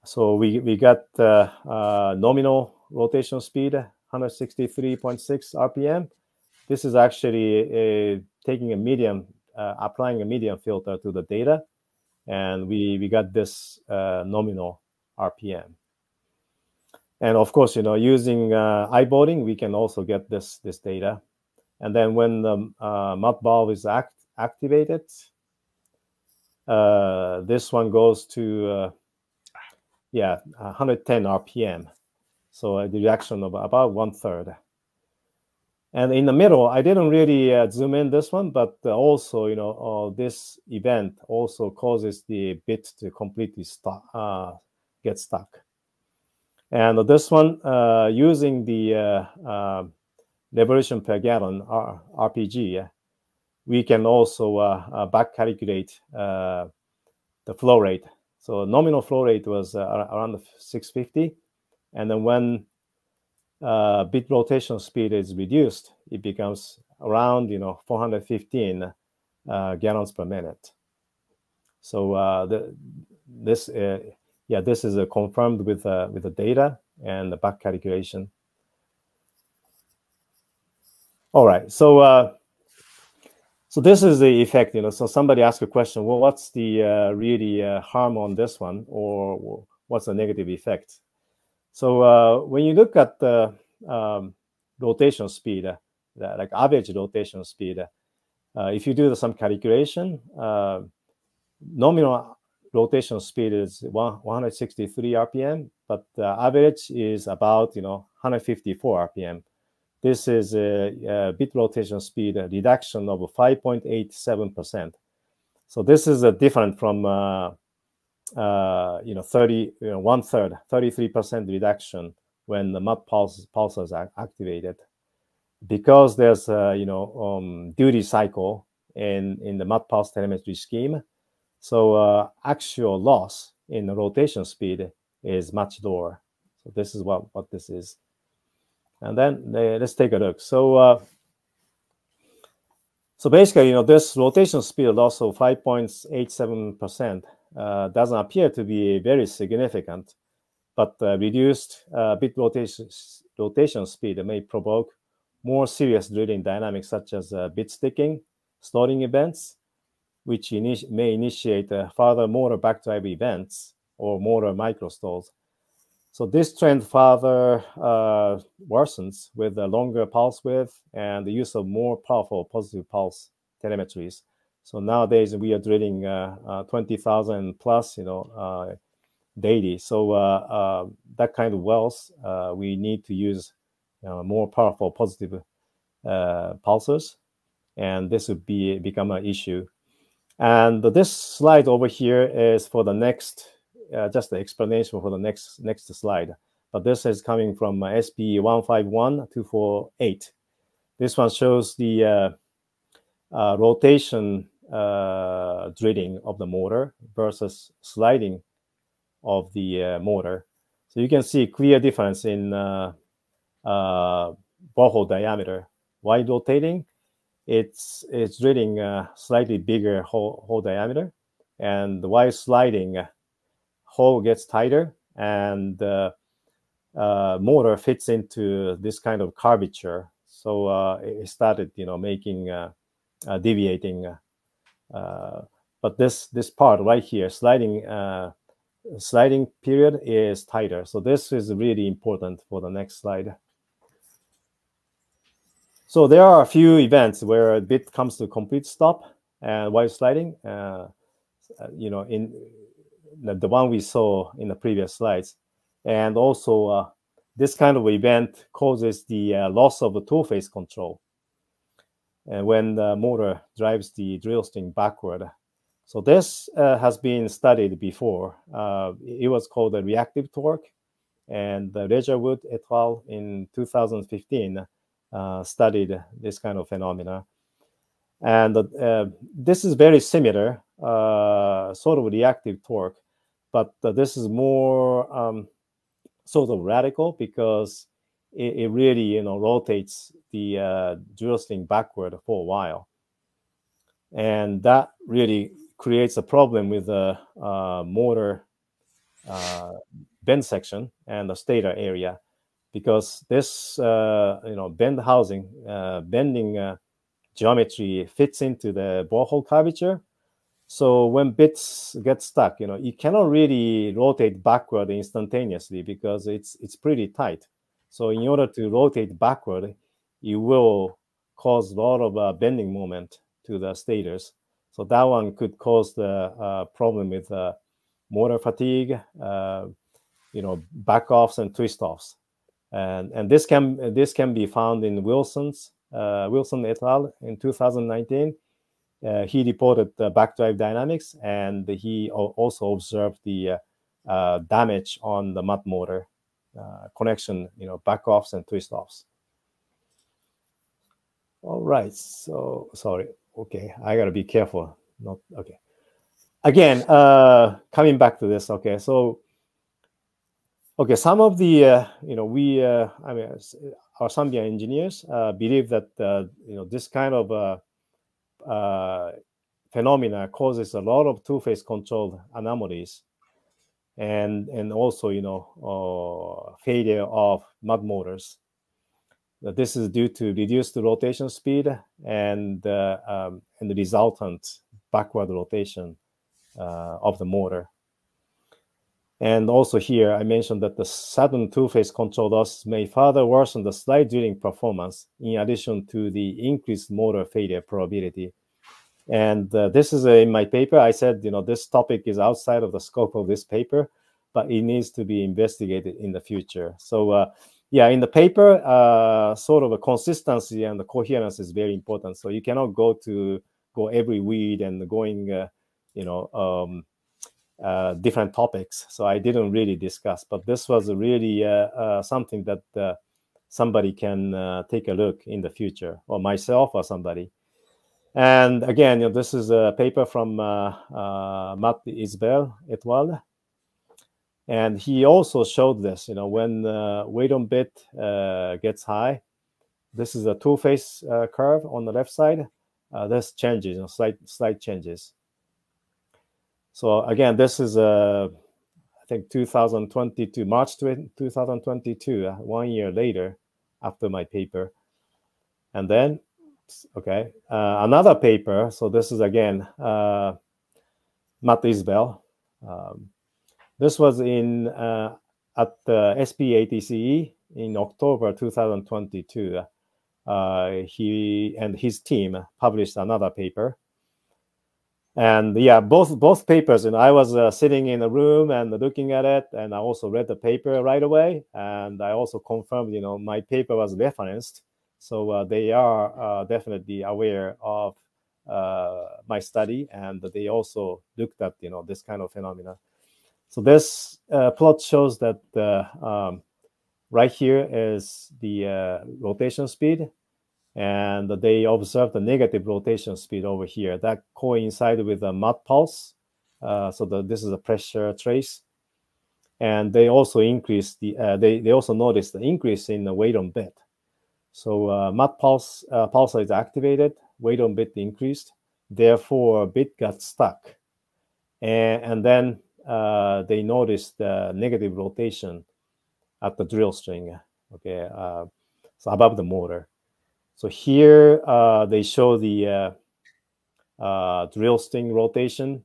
So we we got uh, uh, nominal rotation speed 163.6 RPM. This is actually a, taking a medium, uh, applying a median filter to the data and we we got this uh, nominal RPM. And of course, you know, using uh, eyeballing, we can also get this this data. And then when the uh, valve is act activated, uh, this one goes to uh, yeah 110 RPM. So a reaction of about one third. And in the middle, I didn't really uh, zoom in this one, but uh, also, you know, uh, this event also causes the bit to completely stop, uh, get stuck. And this one, uh, using the uh, revolution per gallon RPG, we can also back calculate the flow rate. So nominal flow rate was around 650. And then when uh, bit rotation speed is reduced, it becomes around you know 415 uh, gallons per minute. So uh, the, this uh, yeah this is uh, confirmed with uh, with the data and the back calculation. All right. So so this is the effect. You know, so somebody asked a question. Well, what's the really harm on this one, or what's the negative effect? So uh, when you look at the um, rotation speed, uh, like average rotation speed, uh, if you do some calculation, nominal rotation speed is one, 163 RPM, but the average is about you know 154 RPM. This is a, a bit rotation speed reduction of 5.87 percent. So this is a different from uh, you know 30 you know one third 33 percent reduction when the mud pulse pulses are activated because there's a you know um, duty cycle in in the mud pulse telemetry scheme so uh, actual loss in the rotation speed is much lower. So this is what, what this is. And then uh, let's take a look. So uh, so basically, you know, this rotation speed loss of 5.87% uh, doesn't appear to be very significant, but uh, reduced uh, bit rotation, rotation speed may provoke more serious drilling dynamics such as uh, bit sticking, stalling events, which initi may initiate uh, further motor backdrive events or motor microstalls. So this trend further uh, worsens with a longer pulse width and the use of more powerful positive pulse telemetries. So nowadays we are drilling uh, uh 20,000 plus, you know, uh, daily. So uh, that kind of wells, we need to use more powerful positive pulses, and this would be become an issue and this slide over here is for the next, uh, just the explanation for the next next slide. But this is coming from uh, SP 151248. This one shows the uh, uh, rotation uh, drilling of the motor versus sliding of the uh, motor. So you can see clear difference in uh, borehole diameter. Wide rotating it's it's drilling a slightly bigger hole, hole diameter, and while sliding, uh, hole gets tighter, and uh, motor fits into this kind of curvature. So uh, it started, you know, making uh, uh, deviating. Uh, but this this part right here, sliding sliding period is tighter. So this is really important for the next slide. So there are a few events where a bit comes to complete stop and while sliding. Uh, you know, in the, one we saw in the previous slides, and also uh, this kind of event causes the uh, loss of the tool face control, when the motor drives the drill string backward. So this uh, has been studied before. Uh, it was called a reactive torque, and Reja Wood et al. in 2015 uh, studied this kind of phenomena. And uh, this is very similar, uh, sort of reactive torque, but this is more um, sort of radical because it, it, really, you know, rotates the uh, drill string backward for a while. And that really creates a problem with the uh, motor uh, bend section and the stator area because this uh, you know bend housing uh, bending uh, geometry fits into the borehole curvature so when bits get stuck you know you cannot really rotate backward instantaneously because it's it's pretty tight so in order to rotate backward you will cause a lot of uh, bending moment to the stators so that one could cause the uh, problem with uh, motor fatigue you know back offs and twist offs and and this can this can be found in Wilson's uh, Wilson et al. in 2019. Uh, he reported the backdrive dynamics, and he also observed the uh, uh, damage on the mud motor uh, connection, you know, back offs and twist offs. All right, so sorry. Okay, I gotta be careful. Not okay. Again, uh, coming back to this. Okay, so Okay, some of the uh, you know we uh, I mean our Sanvean engineers uh, believe that uh, you know this kind of uh, uh, phenomena causes a lot of tool face controlled anomalies, and and also you know failure of mud motors, this is due to reduced rotation speed and uh, um, and the resultant backward rotation uh, of the motor. And also here, I mentioned that the sudden tool face control loss may further worsen the slide drilling performance in addition to the increased motor failure probability. And uh, this is in my paper. I said, you know, this topic is outside of the scope of this paper, but it needs to be investigated in the future. So, uh, yeah, in the paper, uh, sort of a consistency and the coherence is very important. So you cannot go to go every weed and going, uh, you know, um, uh, different topics. So I didn't really discuss, but this was really uh, something that somebody can take a look in the future, or myself or somebody. And again, you know, this is a paper from uh, uh, Matt Isbell et al. And he also showed this, you know, when uh, weight on bit gets high, this is a tool face curve on the left side. this changes, you know, slight, slight changes. So again, this is uh, I think 2022, March 2022, uh, one year later after my paper. And then, okay, uh, another paper. So this is again uh, Matt Isbell. Um, this was in uh, at the SPE ATCE in October 2022. Uh, he and his team published another paper and yeah both both papers and i was uh, sitting in a room and looking at it and i also read the paper right away and i also confirmed you know my paper was referenced so uh, they are uh, definitely aware of uh, my study and they also looked at you know this kind of phenomena so this plot shows that um, right here is the rotation speed and they observed the negative rotation speed over here that coincided with the mud pulse. Uh, so the, this is a pressure trace, and they also increased the uh, they they also noticed the increase in the weight on bit. So uh, mud pulse uh, pulse is activated, weight on bit increased, therefore bit got stuck, and and then uh, they noticed the negative rotation at the drill string. Okay, uh, so above the motor. So here uh, they show the uh, uh, drill string rotation.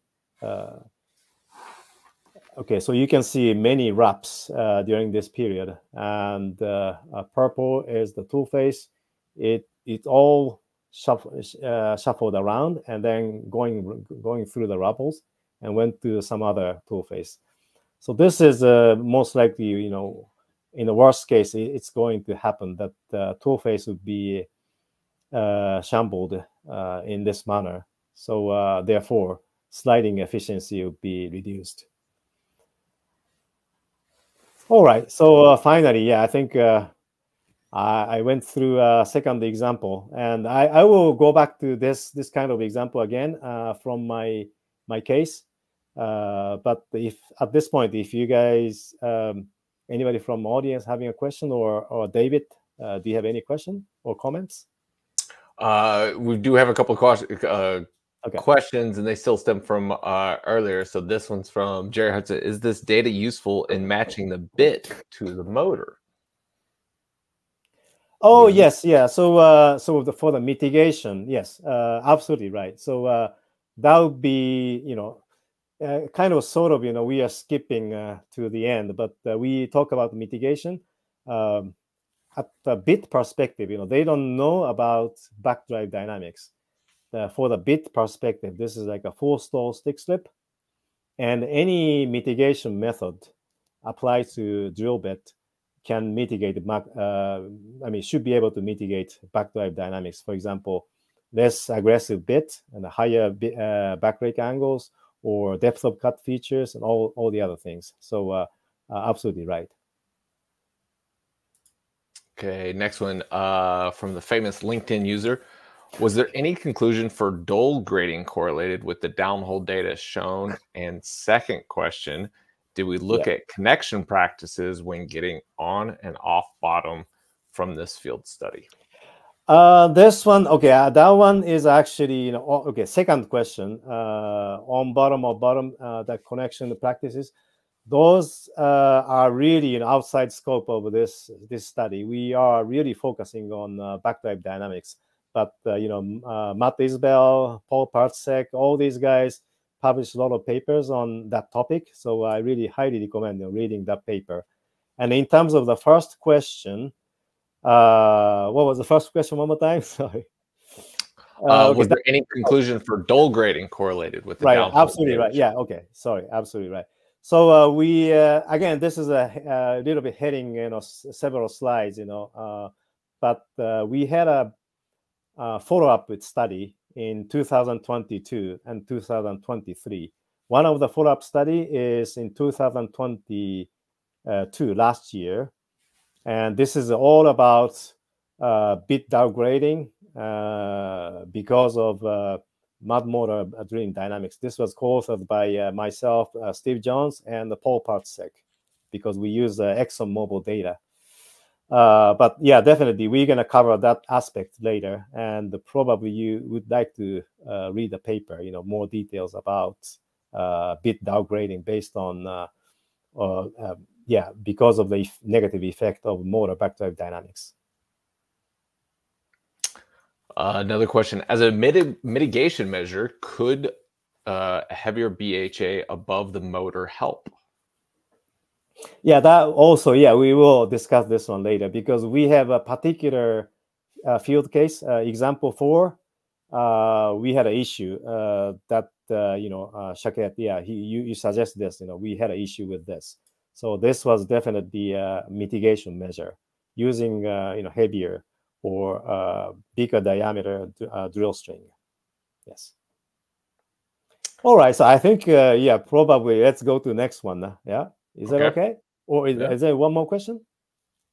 Uh, okay, so you can see many wraps uh, during this period, and uh, purple is the tool face. It it all shuffle, shuffled around and then going going through the rubbles and went to some other tool face. So this is most likely, you know, in the worst case, it's going to happen that uh, tool face would be uh, shambled uh, in this manner. So uh, therefore, sliding efficiency would be reduced. All right. So uh, finally, yeah, I think uh, I, I, went through a second example, and I, I, will go back to this this kind of example again uh, from my my case. but if at this point, if you guys, um, anybody from audience having a question, or or David, do you have any question or comments? Uh, we do have a couple of questions, uh, okay. questions, and they still stem from uh, earlier. So this one's from Jerry Hudson. Is this data useful in matching the bit to the motor? Oh yes, yeah. So uh, so the, for the mitigation, yes, uh, absolutely right. So uh, that would be you know uh, kind of sort of you know we are skipping uh, to the end, but uh, we talk about mitigation. Um, at the bit perspective, you know, they don't know about backdrive dynamics. Uh, for the bit perspective, this is like a full stall stick slip, and any mitigation method applied to drill bit can mitigate. Uh, I mean, should be able to mitigate backdrive dynamics. For example, less aggressive bit and higher bit, uh, angles, or depth of cut features, and all all the other things. So, uh, uh absolutely right. Okay, next one uh, from the famous LinkedIn user. Was there any conclusion for dull grading correlated with the downhole data shown? And second question, did we look yeah. at connection practices when getting on and off bottom from this field study? Uh, this one, okay, uh, that one is actually, you know, okay, second question, uh, on bottom or bottom, uh, the connection practices. those uh, are really outside scope of this this study. We are really focusing on uh, backdrive dynamics. But uh, you know, uh, Matt Isbell, Paul Pastusek, all these guys published a lot of papers on that topic. So I really highly recommend you know, reading that paper. And in terms of the first question, uh, what was the first question? One more time. Sorry. Uh, okay, was there any conclusion for dull grading correlated with the right? Absolutely right. Yeah. Okay. Sorry. Absolutely right. So uh, we uh, again, this is a, a, little bit heading, you know, several slides, you know, uh, but uh, we had a, a follow-up with study in 2022 and 2023. One of the follow-up study is in 2022 last year, and this is all about uh, bit dull grading uh, because of uh, mud motor drilling dynamics. This was co-authored by uh, myself, uh, Steve Jones, and Paul Pastusek, because we use uh, ExxonMobil data. Uh, but yeah, definitely, we're gonna cover that aspect later, and probably you would like to uh, read the paper, you know, more details about uh, bit dull grading based on, yeah, because of the negative effect of motor backdrive dynamics. Uh, another question: As a mit- mitigation measure, could uh, heavier BHA above the motor help? Yeah, that also. Yeah, we will discuss this one later because we have a particular uh, field case. Uh, example four, uh, we had an issue uh, that you know, Shaket. Yeah, he you, you this. You know, we had an issue with this. So this was definitely a mitigation measure using you know heavier or uh, bigger diameter uh, drill string. Yes. All right. So I think, uh, yeah, probably let's go to the next one. Yeah. Is okay. that okay? Or is, yeah. is, there one more question?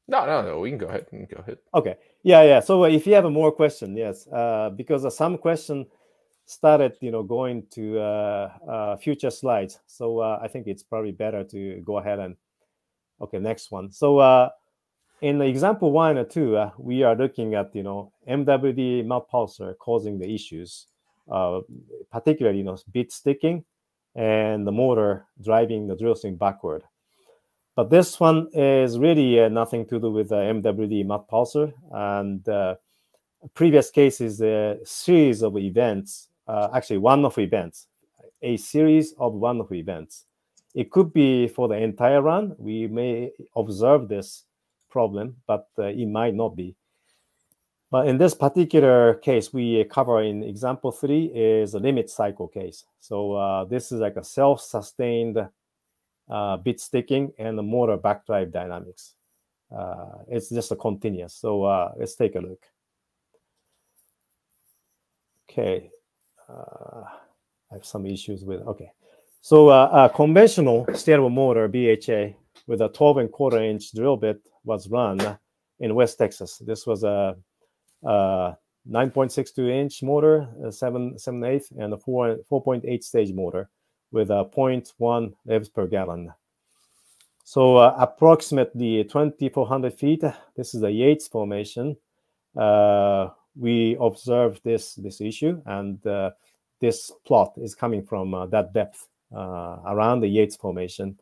No, no, no. We can go ahead. can go ahead. Okay. Yeah, yeah. So if you have a more question, yes, uh, because some question started, you know, going to uh, uh, future slides. So I think it's probably better to go ahead and okay, next one. So in the example one or two, uh, we are looking at you know MWD mud pulser causing the issues, uh, particularly you know bit sticking and the motor driving the drill string backward. But this one is really uh, nothing to do with the MWD mud pulser. And uh, previous case is a series of events, uh, actually one of events, a series of one of events. It could be for the entire run. We may observe this problem, but uh, it might not be. But in this particular case, we cover in example three is a limit cycle case. So uh, this is like a self-sustained uh, bit sticking and the motor backdrive dynamics. Uh, it's just a continuous. So uh, let's take a look. Okay, uh, I have some issues with, okay. So a conventional steerable motor BHA with a 12 and quarter inch drill bit was run in West Texas. This was a, a 9.62 inch motor, a 7 7 8 and a 4 4.8 stage motor with a 0.1 revs per gallon. So uh, approximately 2,400 feet. This is the Yates formation. Uh, we observed this this issue, and uh, this plot is coming from uh, that depth uh, around the Yates formation.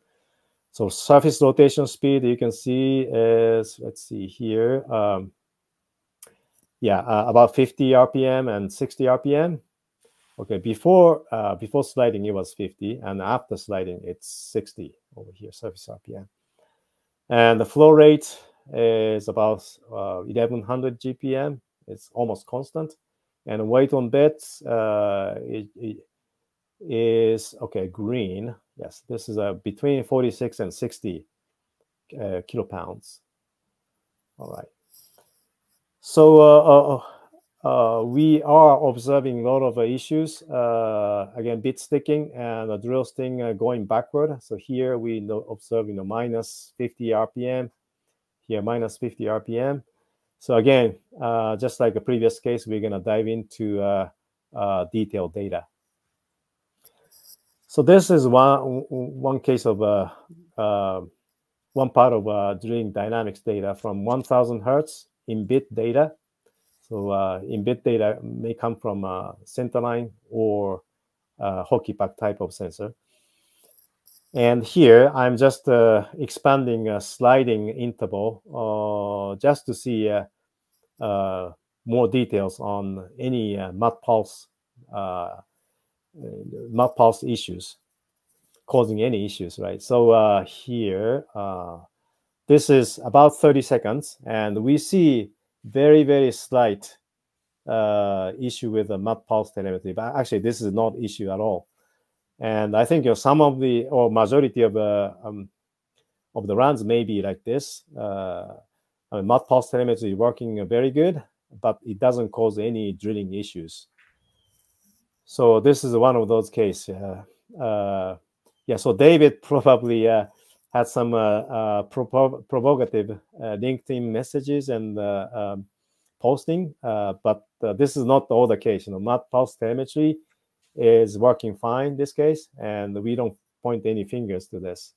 So surface rotation speed you can see is let's see here. Um, yeah, uh, about 50 RPM and 60 RPM. Okay, before uh, before sliding it was 50, and after sliding it's 60 over here, surface RPM. And the flow rate is about uh, 1100 GPM. It's almost constant. And weight on bits uh, it, it is okay green Yes, this is a between 46 and 60 uh, kilopounds. All right. So uh, uh, uh we are observing a lot of issues. Uh, again, bit sticking and a drill sting uh, going backward. So here we know, observe you know, minus 50 RPM, here minus 50 RPM. So again, just like a previous case, we're going to dive into detailed data. So this is one one case of uh, uh, one part of uh, drilling dynamics data from 1000 hertz in bit data. So uh, bit data may come from a centerline or a hockey puck type of sensor. And here I'm just uh, expanding a sliding interval uh, just to see uh, uh more details on any uh, pulse uh, mud pulse issues causing any issues, right? So here, this is about 30 seconds, and we see very, very slight uh, issue with the mud pulse telemetry. But actually, this is not issue at all and I think you know, some of the or majority of the uh, um, of the runs may be like this. Uh, I mean, mud pulse telemetry is working very good, but it doesn't cause any drilling issues. So this is one of those cases. Uh, yeah, so David probably uh, had some uh, uh, pro provocative LinkedIn messages and um, posting, but this is not all the case. You know, mud pulse telemetry is working fine this case, and we don't point any fingers to this.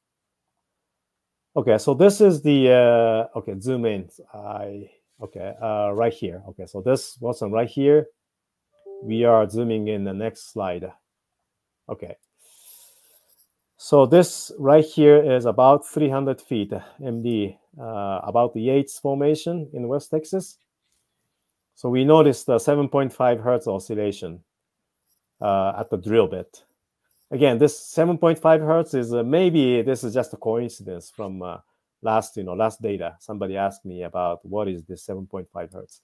Okay, so this is the uh, okay zoom in. I okay uh, right here. Okay, so this wasn't right here. We are zooming in the next slide. Okay. So this right here is about 300 feet MD, uh, about the Yates Formation in West Texas. So we noticed the 7.5 hertz oscillation uh, at the drill bit. Again, this 7.5 hertz is uh, maybe this is just a coincidence from uh, last you know last data. Somebody asked me about what is this 7.5 hertz.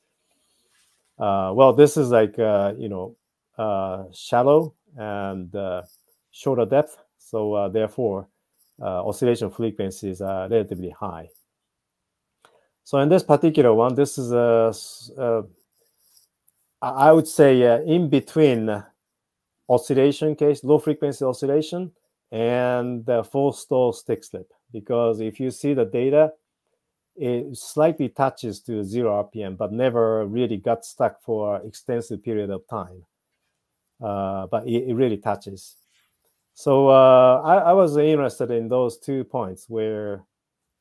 Uh, well, this is like uh, you know uh, shallow and shorter depth, so therefore oscillation frequencies are relatively high. So in this particular one, this is a, a I would say uh, in between oscillation case, low frequency oscillation, and the full stall stick slip. Because if you see the data, it slightly touches to zero RPM, but never really got stuck for extensive period of time. Uh, but it, it, really touches. So uh, I, I, was interested in those two points where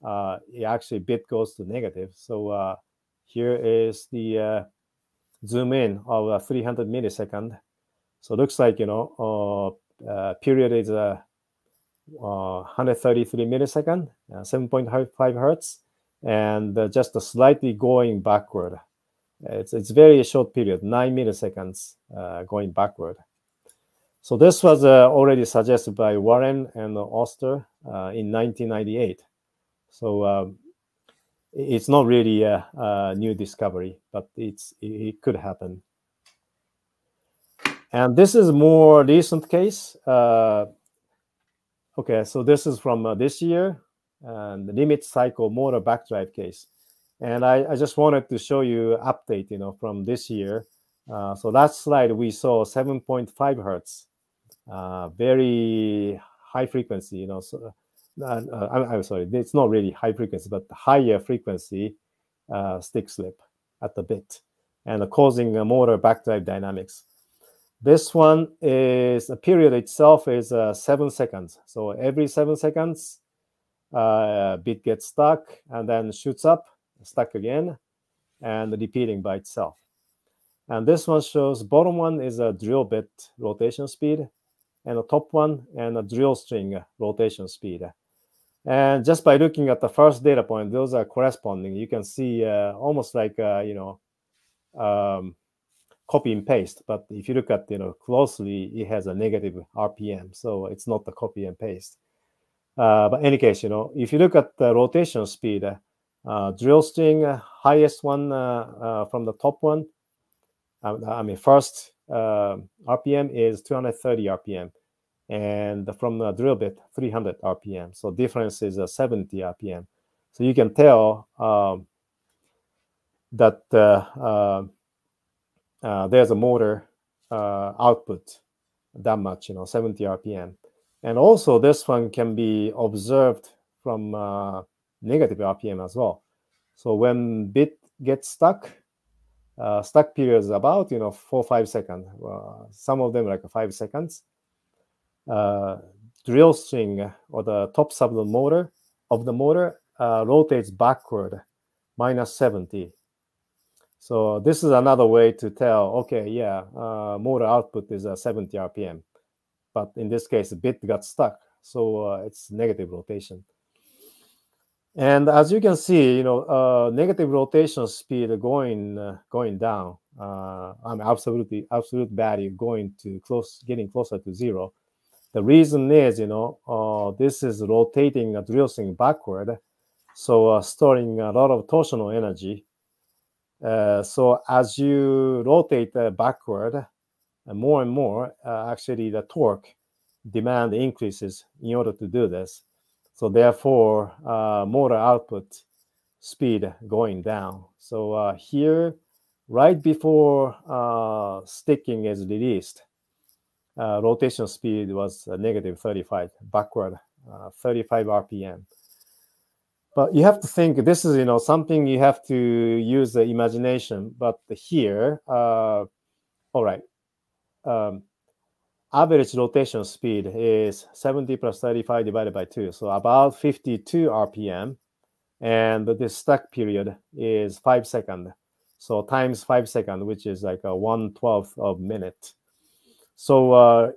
uh, it actually bit goes to negative. So uh, here is the uh, zoom in of a 300 millisecond so it looks like, you know, uh, uh, period is uh, 133 millisecond, 7.5 hertz, and just a slightly going backward. It's, it's very short period, nine milliseconds going backward. So this was uh, already suggested by Warren and Oster uh, in 1998. So um, it's not really a, a, new discovery, but it's it, could happen. And this is more recent case. Uh, okay, so this is from uh, this year, and the limit cycle motor backdrive case. And I, I, just wanted to show you update, you know, from this year. Uh, so last slide we saw 7.5 hertz, uh, very high frequency, you know. So, uh, uh, I'm, I'm, sorry, it's not really high frequency, but higher frequency stick slip at the bit, and causing a motor backdrive dynamics. This one is a period itself is uh, seven seconds. So every seven seconds, uh, bit gets stuck and then shoots up, stuck again, and repeating by itself. And this one shows bottom one is a drill bit rotation speed, and the top one and a drill string rotation speed. And just by looking at the first data point, those are corresponding. You can see uh, almost like uh, you know um, copy and paste. But if you look at you know closely, it has a negative RPM, so it's not the copy and paste. Uh, but any case, you know, if you look at the rotation speed, uh, drill string highest one uh, uh, from the top one, I mean first RPM is 230 RPM, and from the drill bit 300 RPM. So difference is 70 RPM. So you can tell um, that uh, there's a motor uh, output that much, you know, 70 RPM. And also this one can be observed from uh, negative RPM as well. So when bit gets stuck, uh, stuck period is about, you know, four, five seconds. Uh, some of them like five seconds. Uh, drill string or the top sub of the motor of the motor rotates backward minus 70 so this is another way to tell, okay, yeah, uh, motor output is a 70 RPM. But in this case, a bit got stuck so uh, it's negative rotation. And as you can see, you know, uh, negative rotation speed going uh, going down. Uh, I mean, absolutely absolute value going to close, getting closer to zero. The reason is, you know, uh, this is rotating a drill backward, so uh, storing a lot of torsional energy. Uh, so as you rotate backward, more and more, actually the torque demand increases in order to do this. So therefore, uh, motor output speed going down. So uh, here, right before uh, sticking is released, uh, rotation speed was uh, negative 35, backward uh, 35 RPM. But you have to think this is, you know, something you have to use the imagination. But here, all right, um, average rotation speed is 70 plus 35 divided by 2 so about 52 rpm and the stuck period is 5 second so times 5 second which is like a 1 12th of minute. So uh,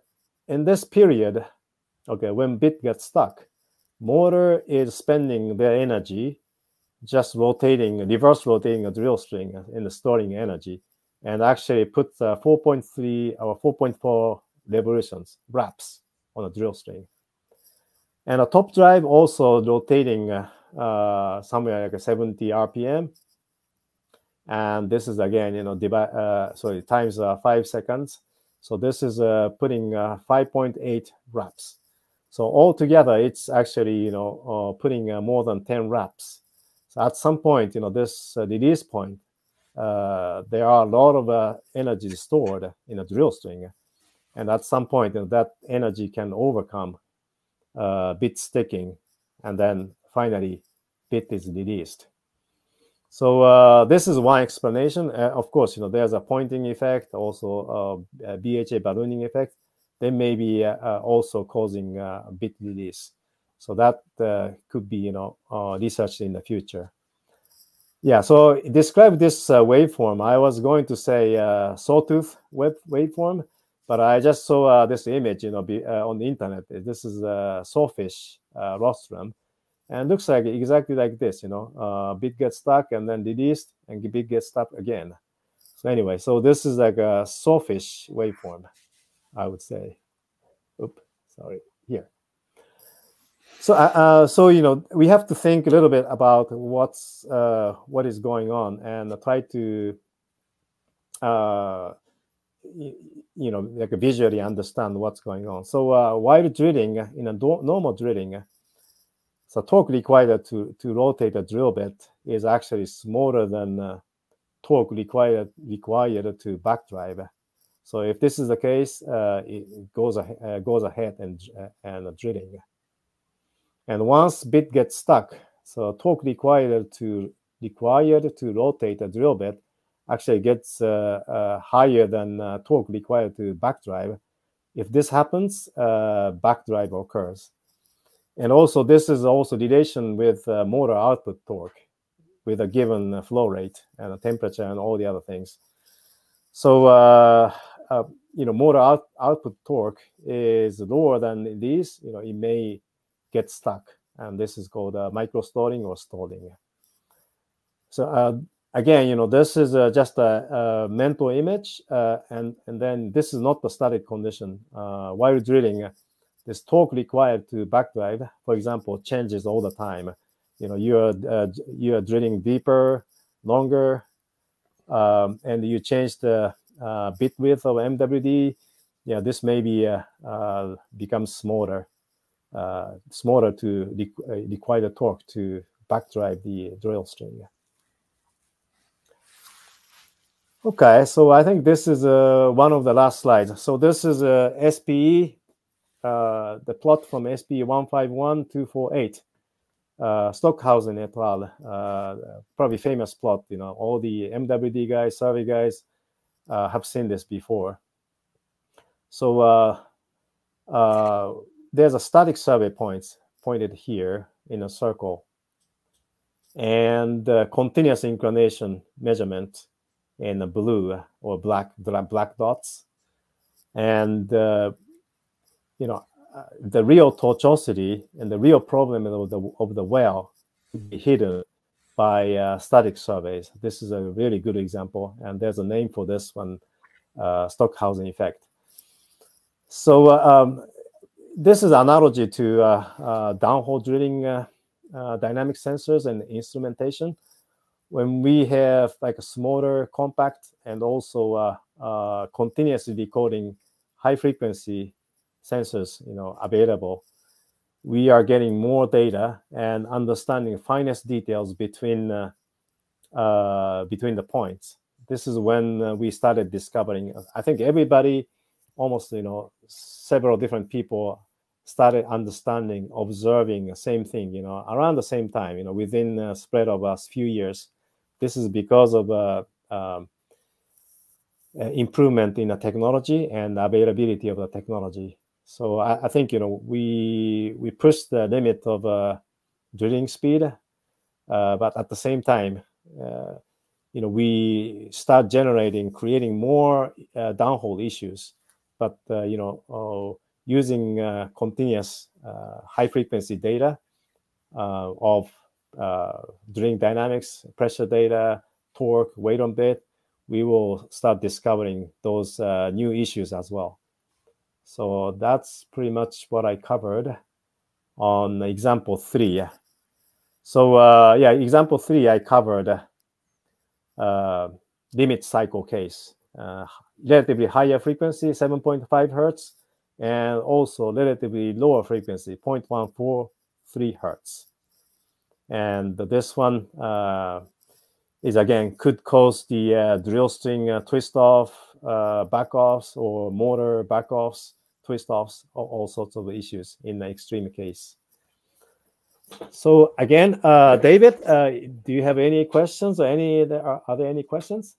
in this period okay when bit gets stuck motor is spending their energy just rotating reverse rotating a drill string in the storing energy and actually put uh, 4.3 or 4.4 revolutions, wraps on a drill string. And a top drive also rotating uh, uh, somewhere like a 70 RPM. And this is again, you know, uh, sorry, times uh, five seconds. So this is uh, putting uh, 5.8 wraps. So altogether, it's actually, you know, putting more than 10 wraps. So at some point, you know, this release point, there are a lot of energy stored in a drill string and at some point you know, that energy can overcome uh, bit sticking and then finally bit is released. So uh, this is one explanation. Uh, of course you know there's a pointing effect also uh, a bha ballooning effect. They may be uh, uh, also causing bit release. So that could be you know researched in the future. Yeah, so describe this waveform. I was going to say sawtooth wave waveform, but I just saw uh, this image, you know, be, uh, on the internet. This is a sawfish uh, rostrum, and looks like exactly like this. You know, bit gets stuck and then released, and bit gets stuck again. So anyway, so this is like a sawfish waveform, I would say. Oop, sorry, here. So, uh, so you know, we have to think a little bit about what's uh, what is going on and try to uh, you know like visually understand what's going on. So uh, while drilling in a normal drilling so torque required to to rotate a drill bit is actually smaller than uh, torque required required to back drive so if this is the case uh, it goes ahead, uh, goes ahead and uh, and drilling. And once bit gets stuck so torque required to required to rotate a drill bit actually gets uh, uh, higher than uh, torque required to backdrive. If this happens, backdrive occurs. And also, this is also relation with motor output torque with a given flow rate and a temperature and all the other things. So, uh, uh, you know, motor out, output torque is lower than these. You know, it may get stuck, and this is called uh, micro stalling or stalling. So, again, you know, this is uh, just a, a, mental image, uh, and and then this is not the static condition. Uh, while drilling, this torque required to backdrive, for example, changes all the time. You know, you are uh, you are drilling deeper, longer, um, and you change the uh, bit width of MWD. Yeah, this may be uh, becomes smaller, smaller to require the torque to backdrive the drill string. Okay, so I think this is uh, one of the last slides. So this is a uh, SPE, uh, the plot from SPE 151248, uh, Stockhausen et al. Uh, probably famous plot. You know, all the MWD guys, survey guys uh, have seen this before. So there's a static survey points pointed here in a circle, and continuous inclination measurement in blue or black black dots and uh, you know the real tortuosity and the real problem of the of the well hidden by uh, static surveys. This is a really good example, and there's a name for this one, uh, Stockhausen effect. So um, this is analogy to uh, uh downhole drilling uh, uh, dynamic sensors and instrumentation. When we have like a smaller, compact, and also continuously decoding high frequency sensors, you know, available, we are getting more data and understanding finest details between uh, uh, between the points. This is when uh, we started discovering. I think everybody, almost you know, several different people started understanding, observing the same thing. You know, around the same time. You know, within a spread of a few years. This is because of uh, um, improvement in the technology and availability of the technology so I, I, think you know we we push the limit of uh, drilling speed, uh, but at the same time, uh, you know we start generating, creating more uh, downhole issues. But uh, you know using uh, continuous high frequency data of drilling dynamics, pressure data, torque, weight on bit, we will start discovering those new issues as well. So that's pretty much what I covered on example three. So uh, yeah, example three, I covered uh, limit cycle case, uh, relatively higher frequency, 7.5 hertz, and also relatively lower frequency, 0.143 hertz. And this one uh, is again could cause the uh, drill string uh, twist off, uh, backoffs or motor backoffs, twist offs, all, all, sorts of issues in the extreme case. So again, uh, David, uh, do you have any questions or any? Are, are there any questions?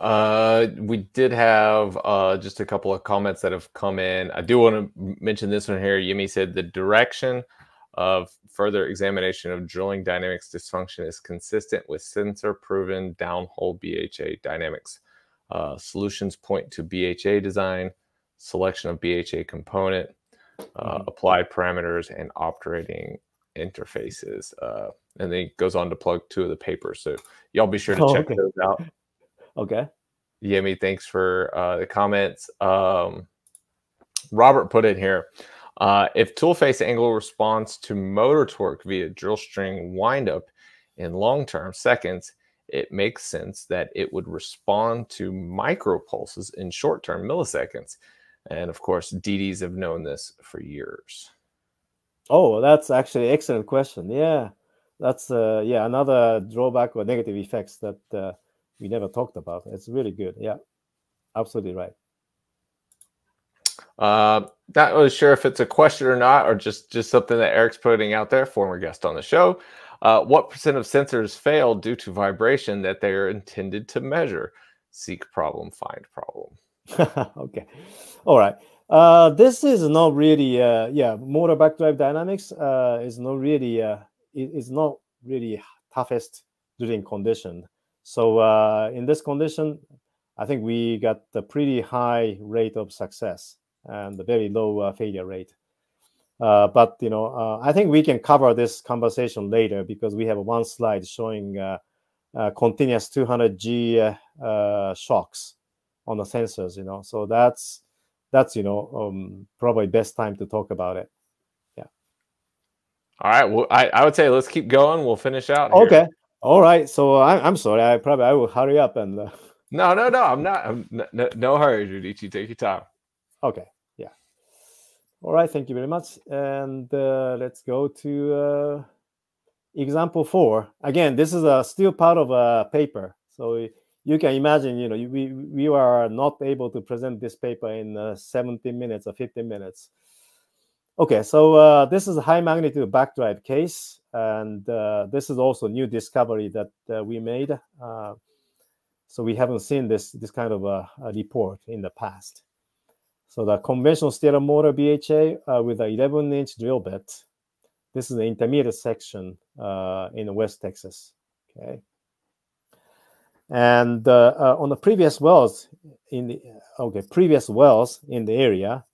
Uh, we did have just a couple of comments that have come in. I do want to mention this one here. Yemi said the direction of further examination of drilling dynamics dysfunction is consistent with sensor proven downhole BHA dynamics. Uh, solutions point to BHA design, selection of BHA component, uh, mm-hmm. applied parameters, and operating interfaces. Uh, and then he goes on to plug two of the papers. So y'all be sure to oh, check okay. those out. Okay. Yemi, thanks for uh, the comments. Um, Robert put in here. Uh, if tool face angle responds to motor torque via drill string windup in long term seconds, it makes sense that it would respond to micro pulses in short term milliseconds. And of course, DDs have known this for years. Oh, that's actually excellent question. Yeah, that's uh, yeah another drawback or negative effects that uh, we never talked about. It's really good. Yeah, absolutely right. Uh, not really sure if it's a question or not, or just just something that Eric's putting out there. Former guest on the show. Uh, what percent of sensors fail due to vibration that they are intended to measure? Seek problem, find problem. okay, all right. Uh, this is not really, uh, yeah, motor backdrive dynamics uh, is not really, uh, it, it's not really toughest drilling condition. So uh, in this condition, I think we got a pretty high rate of success and a very low uh, failure rate. Uh, but you know, uh, I think we can cover this conversation later because we have one slide showing uh, uh, continuous 200G uh, shocks on the sensors. You know, so that's that's you know um, probably best time to talk about it. Yeah. All right. Well, I, I would say let's keep going. We'll finish out. Here. Okay. All right. So I, I'm sorry. I probably I will hurry up and. No, no, no. I'm not. I'm no, no hurry, Junichi. Take your time. Okay. All right, thank you very much. And uh, let's go to uh, example four. Again, this is a still part of a paper. So you can imagine, you know, we, we are not able to present this paper in uh, 17 minutes or 15 minutes. Okay, so uh, this is a high magnitude backdrive case. And uh, this is also new discovery that uh, we made. so we haven't seen this, this kind of a, a report in the past. So the conventional steerer motor BHA uh, with an 11 inch drill bit. This is the intermediate section uh, in West Texas. Okay. And uh, uh on the previous wells in the okay previous wells in the area,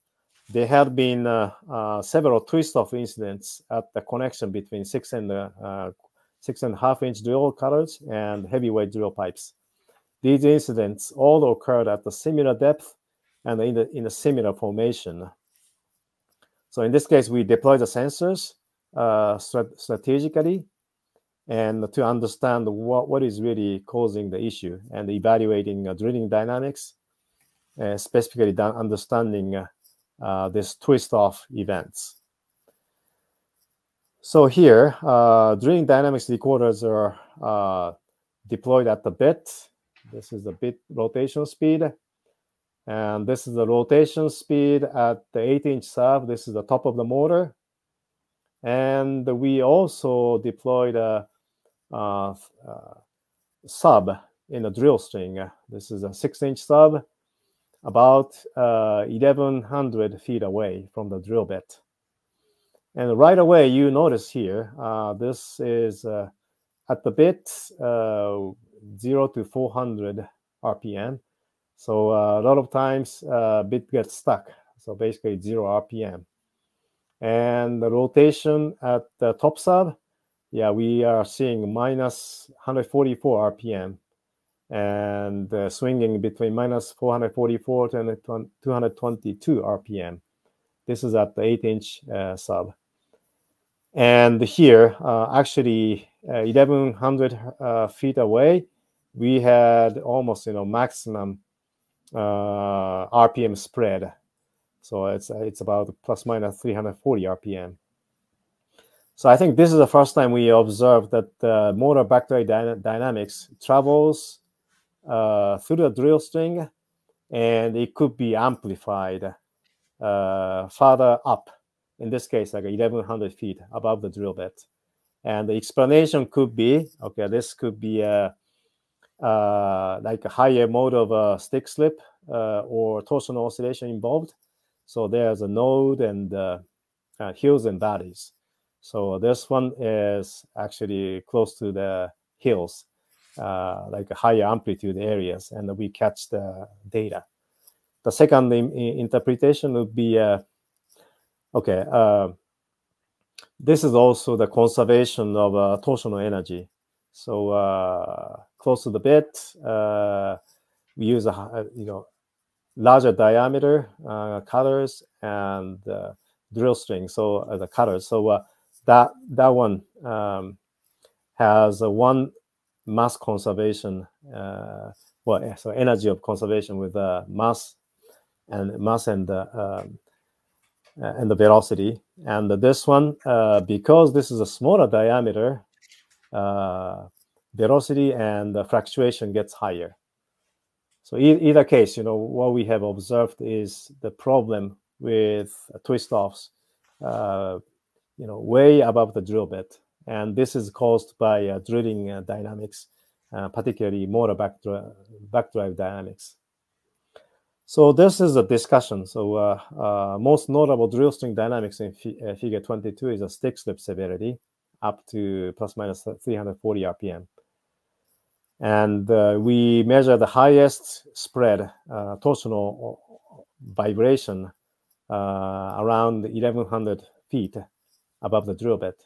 there had been uh, uh, several twist-off incidents at the connection between six and six and a half inch drill collars and heavyweight drill pipes. These incidents all occurred at the similar depth and in, the, in a similar formation. So in this case, we deploy the sensors uh, strategically and to understand what, what is really causing the issue and evaluating uh, drilling dynamics, uh, specifically understanding uh, this twist-off events. So here, uh, drilling dynamics recorders are uh, deployed at the bit. This is the bit rotation speed. And this is the rotation speed at the 8-inch sub. This is the top of the motor. And we also deployed a, a, a sub in a drill string. This is a 6-inch sub about uh, 1100 feet away from the drill bit. And right away, you notice here, uh, this is uh, at the bit uh, 0 to 400 RPM. So uh, a lot of times, uh, bit gets stuck. So basically, 0 RPM. And the rotation at the top sub, yeah, we are seeing minus 144 RPM and uh, swinging between minus 444 to 222 RPM. This is at the 8 inch uh, sub. And here, uh, actually, 1100 uh, feet away, we had almost you know maximum RPM spread. So it's it's about plus minus 340 RPM. So I think this is the first time we observed that the motor backdrive dyna dynamics travels uh, through the drill string, and it could be amplified uh, farther up. In this case, like 1,100 feet above the drill bit. And the explanation could be okay. This could be a uh, like a higher mode of a stick slip uh, or torsional oscillation involved. So there's a node and uh, hills and valleys. So this one is actually close to the hills uh, like higher amplitude areas, and we catch the data. The second interpretation would be, uh, okay, uh, this is also the conservation of uh, torsional energy. So uh, close to the bit, uh, we use a you know larger diameter cutters and drill string. So the cutters. So that that one um, has one mass conservation, uh, well, so energy of conservation with uh, mass and mass and uh, um, and the velocity. And this one, uh, because this is a smaller diameter, uh, velocity and the fluctuation gets higher. So e either case, you know, what we have observed is the problem with twist offs, uh, you know, way above the drill bit. And this is caused by uh, drilling uh, dynamics, uh, particularly motor backdrive, backdrive dynamics. So this is a discussion. So uh, uh, most notable drill string dynamics in figure 22 is a stick slip severity up to plus minus 340 RPM. And we measure the highest spread torsional vibration around 1100 feet above the drill bit.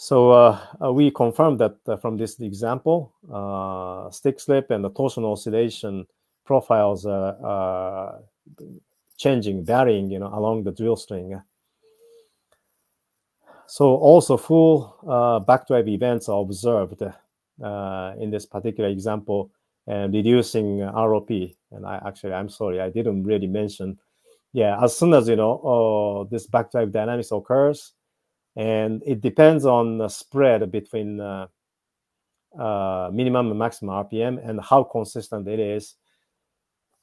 So uh, uh, we confirmed that uh, from this example, uh, stick slip and the torsional oscillation profiles are changing, varying, you know, along the drill string. So also full uh, backdrive events are observed uh, in this particular example and reducing ROP. And I actually, I'm sorry, I didn't really mention. Yeah, as soon as, you know, this backdrive dynamics occurs, and it depends on the spread between uh, uh, minimum and maximum RPM and how consistent it is.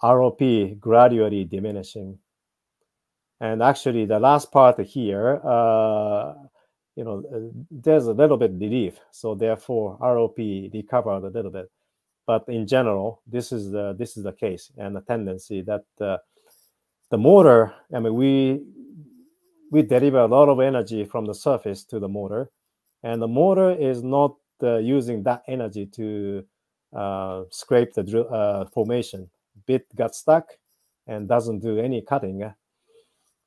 ROP gradually diminishing, and actually the last part here, uh, you know, there's a little bit relief, so therefore ROP recovered a little bit. But in general, this is the this is the case and the tendency that uh, the motor. I mean, we we deliver a lot of energy from the surface to the motor, and the motor is not uh, using that energy to uh, scrape the drill uh, formation. Bit got stuck, and doesn't do any cutting.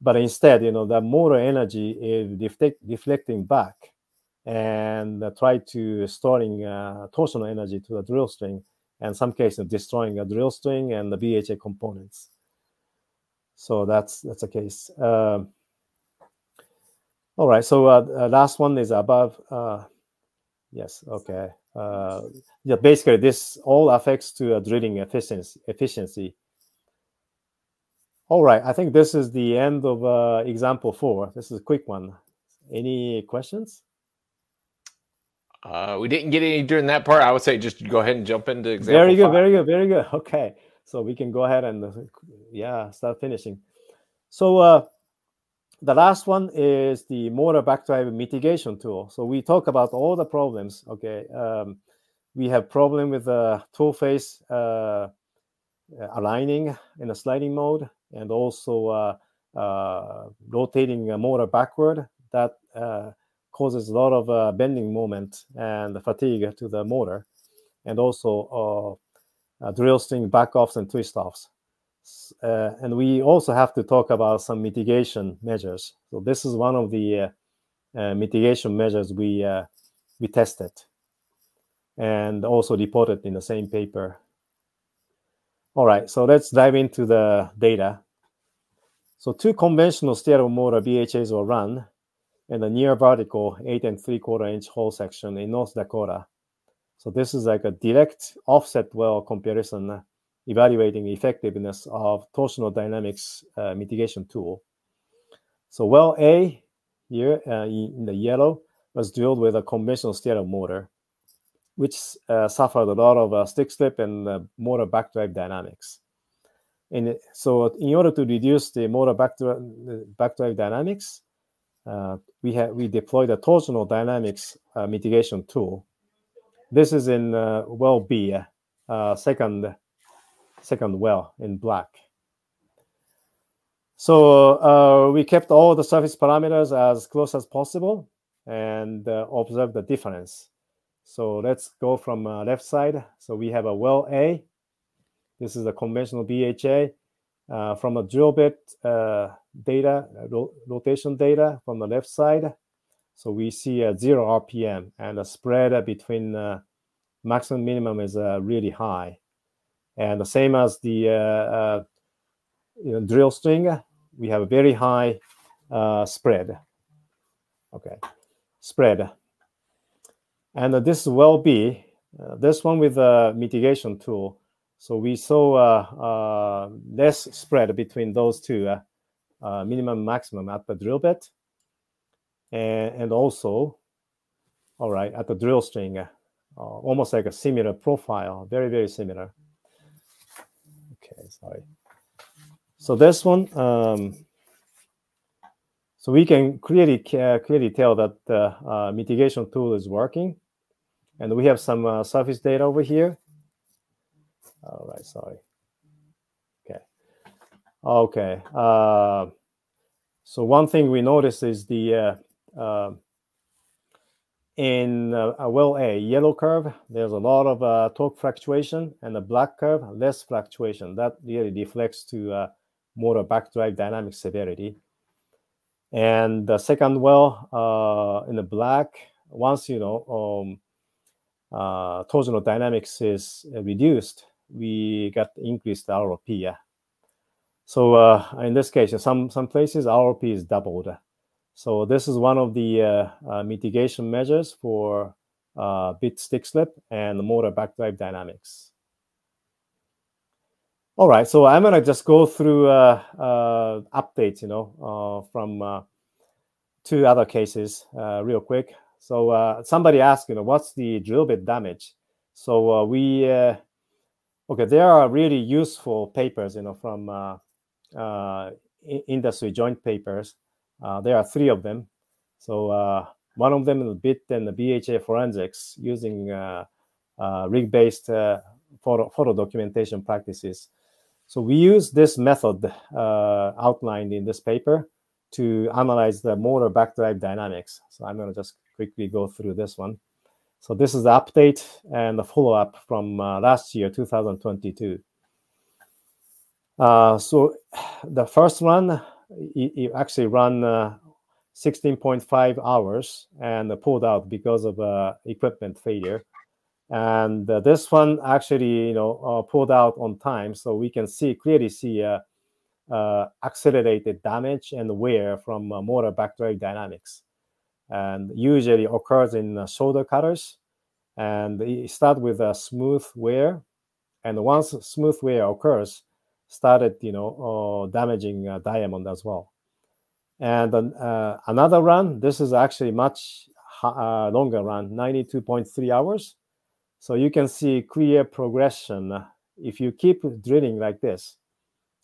But instead, you know, that motor energy is deflect, deflecting back and uh, try to storing uh, torsional energy to the drill string, and some cases destroying a drill string and the BHA components. So that's that's a case. Um, all right. So uh, last one is above. Uh, yes. Okay. Uh, yeah. Basically, this all affects to drilling efficiency. Efficiency. All right. I think this is the end of uh, example four. This is a quick one. Any questions? Uh, we didn't get any during that part. I would say just go ahead and jump into example. Very good. five. Very good. Very good. Okay. So we can go ahead and yeah, start finishing. So uh, the last one is the motor backdrive mitigation tool. So we talk about all the problems. Okay, um, we have problem with the tool face uh, aligning in a sliding mode, and also uh, uh, rotating a motor backward. That uh, causes a lot of bending moment and fatigue to the motor, and also drill string back offs and twist offs. Uh, and we also have to talk about some mitigation measures. So this is one of the uh, uh, mitigation measures we we tested, and also reported in the same paper. All right, so let's dive into the data. So two conventional steerable motor BHAs were run in a near vertical eight and three quarter inch hole section in North Dakota. So this is like a direct offset well comparison evaluating effectiveness of torsional dynamics uh, mitigation tool. So well A here uh, in the yellow was drilled with a conventional steerable motor, which uh, suffered a lot of uh, stick slip and uh, motor backdrive dynamics. And so in order to reduce the motor backdrive, dynamics, uh, we have we deployed a torsional dynamics mitigation tool. This is in well B, second second well in black. So uh, we kept all the surface parameters as close as possible and uh, observe the difference. So let's go from uh, left side. So we have a well A. This is a conventional BHA. Uh, from a drill bit uh, data, ro rotation data from the left side. So we see a zero RPM and the spread between uh, maximum minimum is really high. And the same as the uh, uh, you know, drill string, we have a very high uh, spread. Okay, spread. And this will be this one with a mitigation tool. So we saw uh, uh, less spread between those two, uh, minimum maximum at the drill bit, and, and also, all right, at the drill string, almost like a similar profile, very very similar Okay, sorry. So this one, um, so we can clearly uh, clearly tell that the uh, mitigation tool is working, and we have some uh, surface data over here. All right, sorry. Okay, okay. Uh, so one thing we notice is the uh, uh, in uh, a well A yellow curve, there's a lot of uh, torque fluctuation, and the black curve, less fluctuation. That really deflects to uh, motor backdrive dynamic severity. And the second well uh, in the black, once you know um, uh, torsional dynamics is reduced, we got increased ROP. Yeah. So uh, in this case, in some some places ROP is doubled. So this is one of the uh, uh, mitigation measures for uh, bit stick slip and motor backdrive dynamics. All right, so I'm gonna just go through uh, uh, updates, you know, uh, from two other cases real quick. So uh, somebody asked, you know, what's the drill bit damage? So uh, we, uh, okay, there are really useful papers, you know, from industry joint papers uh, there are three of them. So uh, one of them is BIT and the BHA forensics using uh, rig-based photo, photo documentation practices. So we use this method outlined in this paper to analyze the motor backdrive dynamics. So I'm going to just quickly go through this one. So this is the update and the follow-up from uh, last year, 2022. Uh, so the first run, you actually run uh, 16.5 hours and pulled out because of uh, equipment failure. And uh, this one actually, you know, uh, pulled out on time, so we can see clearly see accelerated damage and wear from motor backdrive dynamics, and usually occurs in shoulder cutters. And it start with a smooth wear, and once smooth wear occurs, started, you know, uh, damaging uh, diamond as well. And uh, another run, this is actually much longer run, 92.3 hours. So you can see clear progression if you keep drilling like this.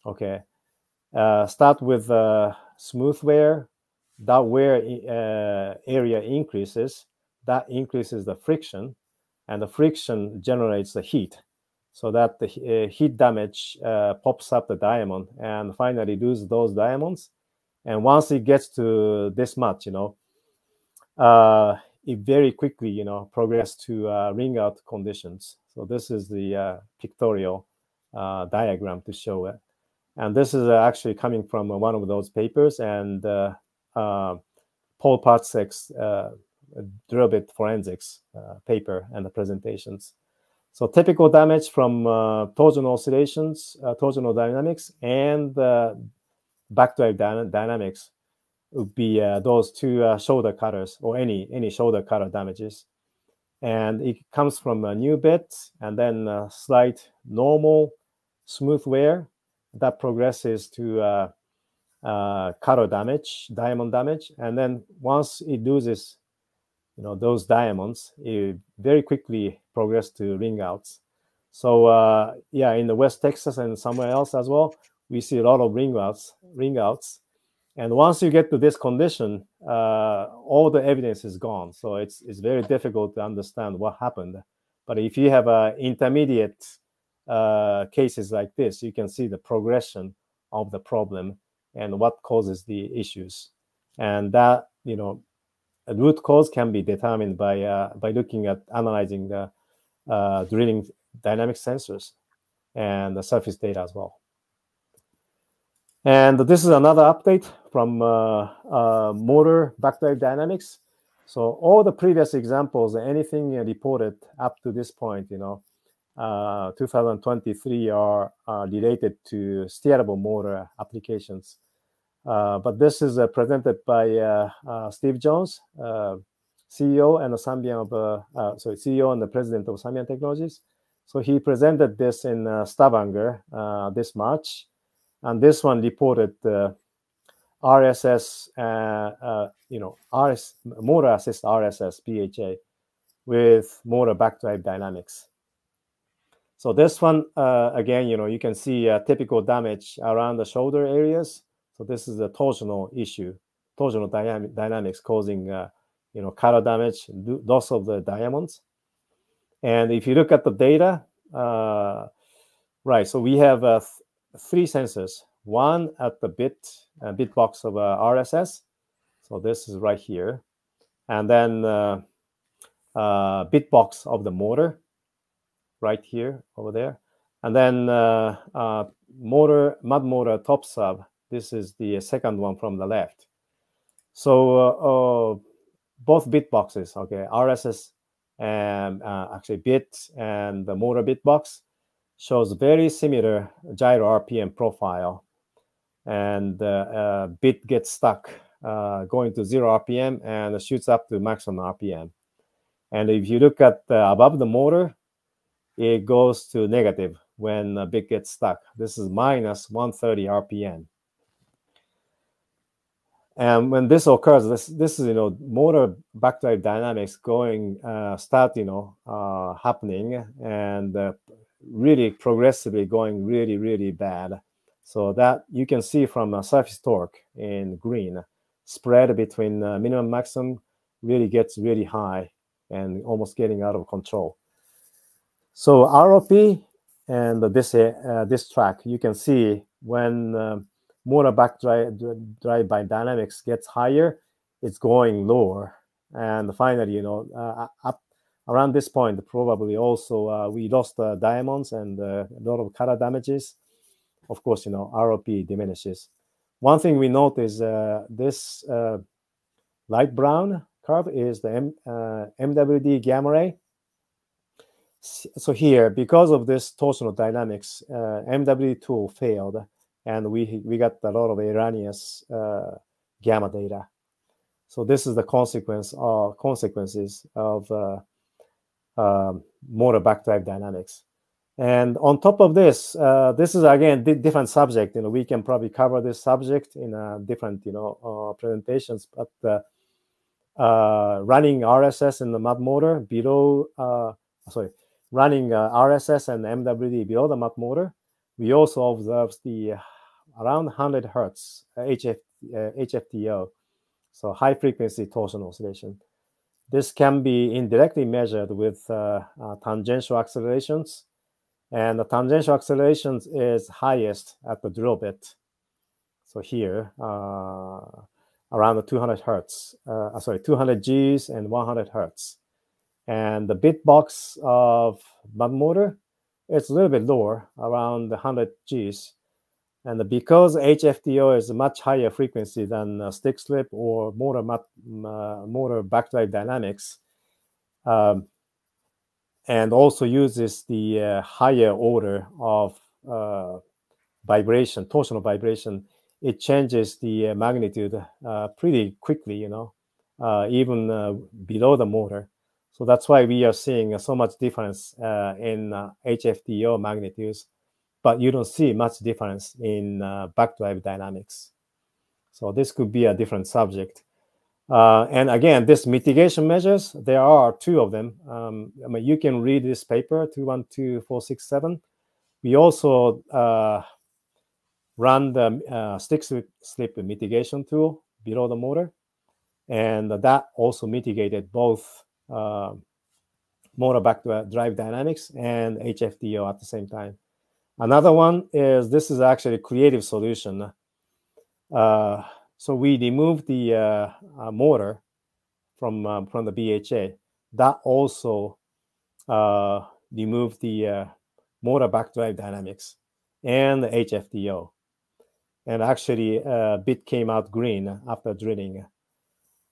Okay, uh, start with uh, smooth wear. That wear uh, area increases. That increases the friction, and the friction generates the heat so that the uh, heat damage uh, pops up the diamond and finally lose those diamonds. And once it gets to this much, you know, uh, it very quickly, you know, progress to uh, ring out conditions. So this is the uh, pictorial uh, diagram to show it. And this is actually coming from one of those papers and Paul Pastusek's drill bit forensics paper and the presentations. So typical damage from uh, torsional oscillations, uh, torsional dynamics, and uh, backdrive dyna dynamics would be uh, those two uh, shoulder cutters or any any shoulder cutter damages. And it comes from a new bit and then slight normal smooth wear that progresses to uh, damage, diamond damage. And then once it loses you know those diamonds it very quickly progress to ring outs. So uh, yeah in the west texas and somewhere else as well we see a lot of ring outs ring outs. And once you get to this condition uh, all the evidence is gone. So it's it's very difficult to understand what happened. But if you have uh, intermediate uh, cases like this you can see the progression of the problem and what causes the issues and that you know root cause can be determined by uh, by looking at analyzing the uh, drilling dynamic sensors and the surface data as well. And this is another update from uh, uh motor backdrive dynamics. So all the previous examples, anything reported up to this point, you know, uh, 2023 are related to steerable motor applications. Uh, but this is uh, presented by uh, Steve Jones, CEO and the Sanvean of sorry CEO and the president of Sanvean Technologies. So he presented this in Stavanger this March, and this one reported RSS, you know, RS motor assist RSS BHA with motor backdrive dynamics. So this one, uh, again, you know, you can see uh, typical damage around the shoulder areas. So this is a torsional issue, torsional dynamic, dynamics causing uh, you know cutter damage, loss of the diamonds. And if you look at the data, uh, right? So we have uh, th three sensors. One at the bit uh, bit box of uh, RSS. So this is right here, and then uh, uh, bit box of the motor, right here over there, and then motor mud motor top sub this is the second one from the left. So uh, uh, both bit boxes, okay, RSS and uh, actually bit and the motor bit box shows very similar gyro RPM profile. And uh, bit gets stuck uh, going to zero RPM and shoots up to maximum RPM. And if you look at above the motor, it goes to negative when a bit gets stuck. This is minus 130 RPM. And when this occurs, this this is you know motor back backdrive dynamics going uh, start you know uh, happening and uh, really progressively going really really bad. So that you can see from a surface torque in green spread between uh, minimum maximum really gets really high and almost getting out of control. So ROP and this uh, this track you can see when um, motor back drive, drive by dynamics gets higher, it's going lower. And finally, you know, uh, up around this point, probably also uh, we lost uh, diamonds and uh, a lot of cutter damages. of course, you know, ROP diminishes. One thing we note is uh, this uh, light brown curve is the M, MWD gamma ray. So here, because of this torsional dynamics, MWD tool failed, and we we got a lot of erroneous uh, gamma data. So this is the consequence of consequences of uh, um, motor backdrive dynamics. And on top of this, uh, this is again di different subject. You know, we can probably cover this subject in uh, different you know uh, presentations. But uh, uh, running RSS in the mud motor below, uh, sorry, running RSS and MWD below the mud motor, we also observe the around 100 hertz uh, HF, HFTO, uh, so high frequency torsion oscillation. This can be indirectly measured with uh, tangential accelerations and the tangential accelerations is highest at the drill bit. So here, uh, around the 200 hertz, uh, sorry, 200 Gs and 100 hertz. And the bit box of mud motor, it's a little bit lower, around 100 Gs. And because HFTO is a much higher frequency than uh, stick slip or motor, uh, motor backdrive dynamics, um, and also uses the uh, higher order of uh, vibration, torsional vibration, it changes the uh, magnitude uh, pretty quickly, you know, uh, even below the motor. So that's why we are seeing so much difference in HFTO magnitudes, but you don't see much difference in backdrive dynamics. So this could be a different subject. Uh, and again, this mitigation measures, there are two of them. Um, I mean, you can read this paper, 212467. We also uh, run the uh, stick slip mitigation tool below the motor. And that also mitigated both uh, motor back drive dynamics and HFTO at the same time. Another one is this is actually a creative solution. Uh, so we removed the uh, uh, motor from um, from the BHA. That also uh, removed the uh, motor backdrive dynamics and the HFTO. And actually, uh, bit came out green after drilling.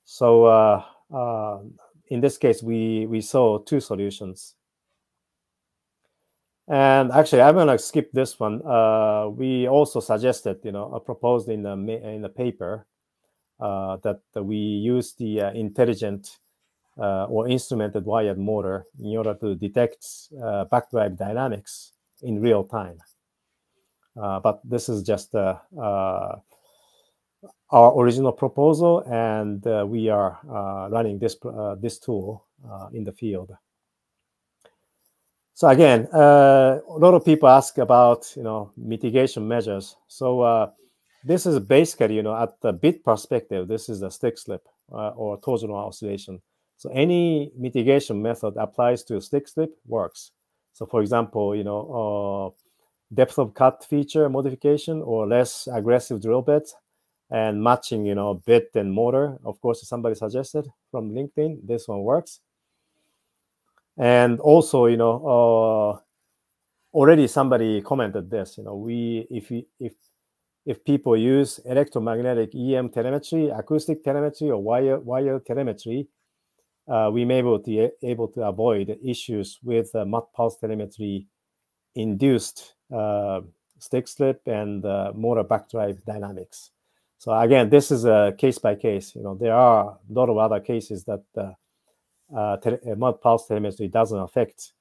So uh, in this case, we we saw two solutions. And actually, I'm gonna skip this one. Uh, we also suggested, you know, proposed in the in the paper uh, that we use the uh, intelligent uh, or instrumented wired motor in order to detect uh, backdrive dynamics in real time. But this is just our original proposal, and we are running this this tool in the field. So again, uh, a lot of people ask about you know mitigation measures. So uh, this is basically you know at the bit perspective, this is a stick slip uh, or torsional oscillation. So any mitigation method applies to stick slip works. So for example, you know uh, depth of cut feature modification or less aggressive drill bits and matching you know bit and motor. Of course, somebody suggested from LinkedIn. This one works and also you know uh, already somebody commented this you know we if if if people use electromagnetic em telemetry acoustic telemetry or wire wire telemetry uh, we may be able to able to avoid issues with uh, mud pulse telemetry induced uh, stick slip and uh, motor backdrive dynamics. So again this is a case by case you know there are a lot of other cases that uh, mud pulse telemetry doesn't affect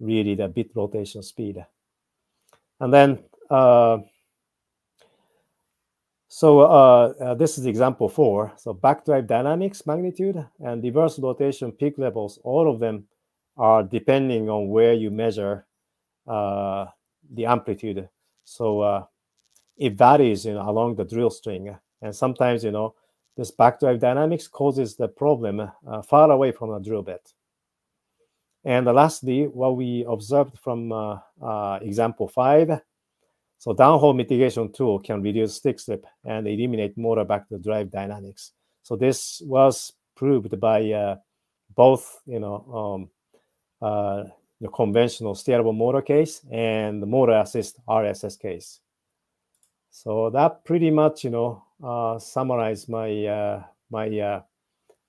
really the bit rotation speed. And then, uh, so uh, uh, this is example four. So backdrive dynamics magnitude and reverse rotation peak levels, all of them are depending on where you measure uh, the amplitude. So uh it varies you know, along the drill string. And sometimes, you know, this backdrive dynamics causes the problem uh, far away from the drill bit. And lastly, what we observed from uh, uh, example five, so downhole mitigation tool can reduce stick slip and eliminate motor backdrive drive dynamics. So this was proved by uh, both, you know, um, uh, the conventional steerable motor case and the motor assist RSS case. So that pretty much, you know, summarize my uh, my uh,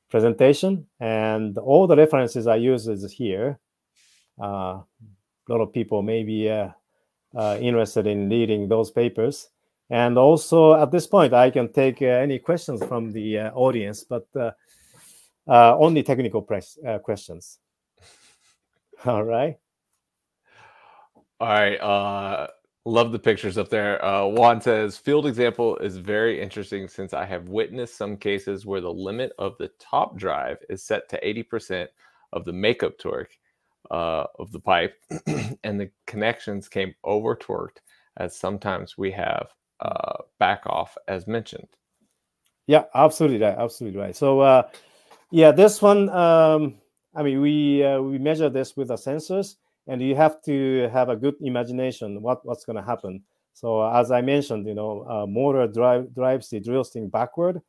presentation, and all the references I use is here. Uh, a lot of people may be uh, uh, interested in reading those papers, and also at this point, I can take any questions from the audience, but only technical press, questions. All right. All right. Love the pictures up there. Uh, Juan says field example is very interesting since I have witnessed some cases where the limit of the top drive is set to 80% of the makeup torque uh, of the pipe, and the connections came over torqued, as sometimes we have uh, back off, as mentioned. Yeah, absolutely right. Absolutely right. So, uh, yeah, this one, um, I mean, we uh, we measure this with the sensors and you have to have a good imagination what what's going to happen. So as i mentioned you know uh, motor drive, drives the drill string backward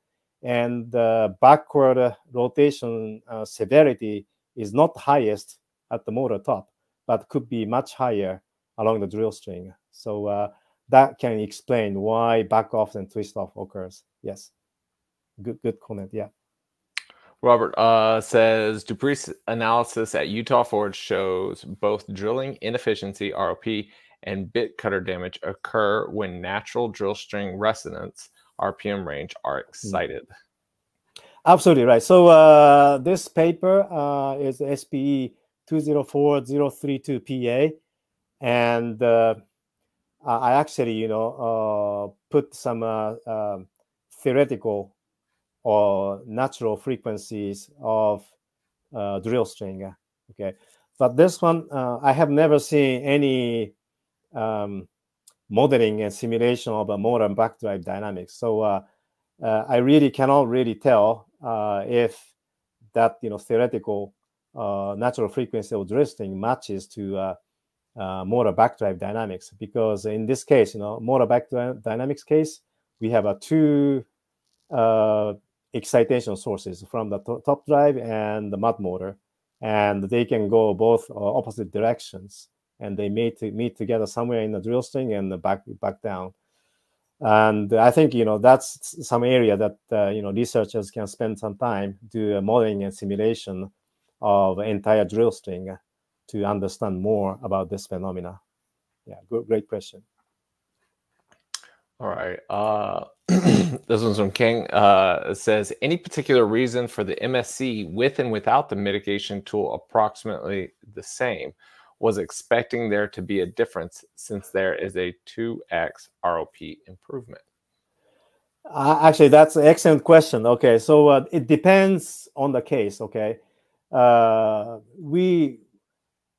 and the backward rotation uh, severity is not highest at the motor top but could be much higher along the drill string. So uh, that can explain why back off and twist off occurs. Yes. Good good comment. Yeah Robert uh, says Dupriest's analysis at Utah Forge shows both drilling inefficiency (ROP) and bit cutter damage occur when natural drill string resonance (RPM) range are hmm. excited. Absolutely right. So uh, this paper uh, is SPE 204032 PA, and uh, I actually, you know, uh, put some uh, um, theoretical or natural frequencies of uh, drill string. Okay, but this one uh, I have never seen any um, modeling and simulation of a motor backdrive dynamics. So uh, uh I really cannot really tell uh, if that you know theoretical uh, natural frequency of drill string matches to motor backdrive dynamics because in this case, you know, motor backdrive dynamics case, we have a two excitation sources from the top drive and the mud motor, and they can go both uh, opposite directions, and they meet meet together somewhere in the drill string and the back back down. And I think you know that's some area that uh, you know researchers can spend some time do modeling and simulation of entire drill string to understand more about this phenomena. Yeah, great question. All right. Uh, this one's from King. Uh, says any particular reason for the MSE with and without the mitigation tool approximately the same? Was expecting there to be a difference since there is a 2x ROP improvement. Uh, actually, that's an excellent question. Okay, so uh, it depends on the case. Okay, uh, we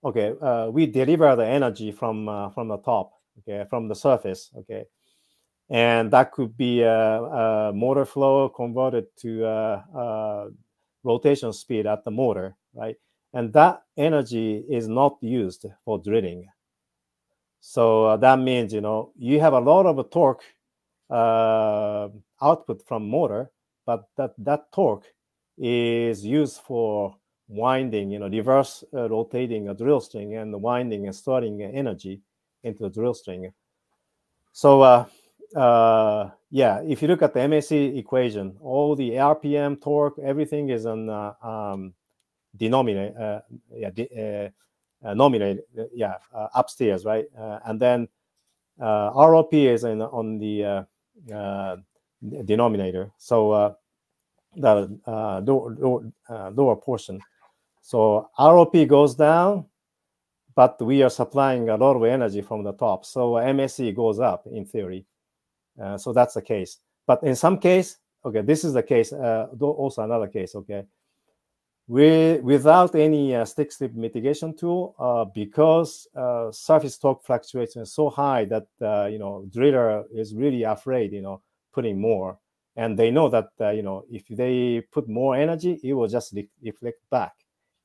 okay uh, we deliver the energy from uh, from the top. Okay, from the surface. Okay, and that could be a, a motor flow converted to a, a rotation speed at the motor, right? And that energy is not used for drilling. So uh, that means you know you have a lot of torque uh, output from motor, but that that torque is used for winding, you know, reverse uh, rotating a drill string and winding and storing energy into the drill string. So uh, uh, yeah, if you look at the MSE equation, all the RPM, torque, everything is on uh, um, denominator, uh, yeah, de- uh, uh, uh, yeah, upstairs, right? and then uh ROP is in, on the denominator, so uh the lower, lower portion. So ROP goes down, but we are supplying a lot of energy from the top. So MSE goes up in theory. Uh, so that's the case. But in some case, okay, this is the case. Uh, also another case. Okay, we without any uh, stick slip mitigation tool, uh, because uh, surface torque fluctuation is so high that uh, you know driller is really afraid. You know, putting more, and they know that you know if they put more energy, it will just reflect back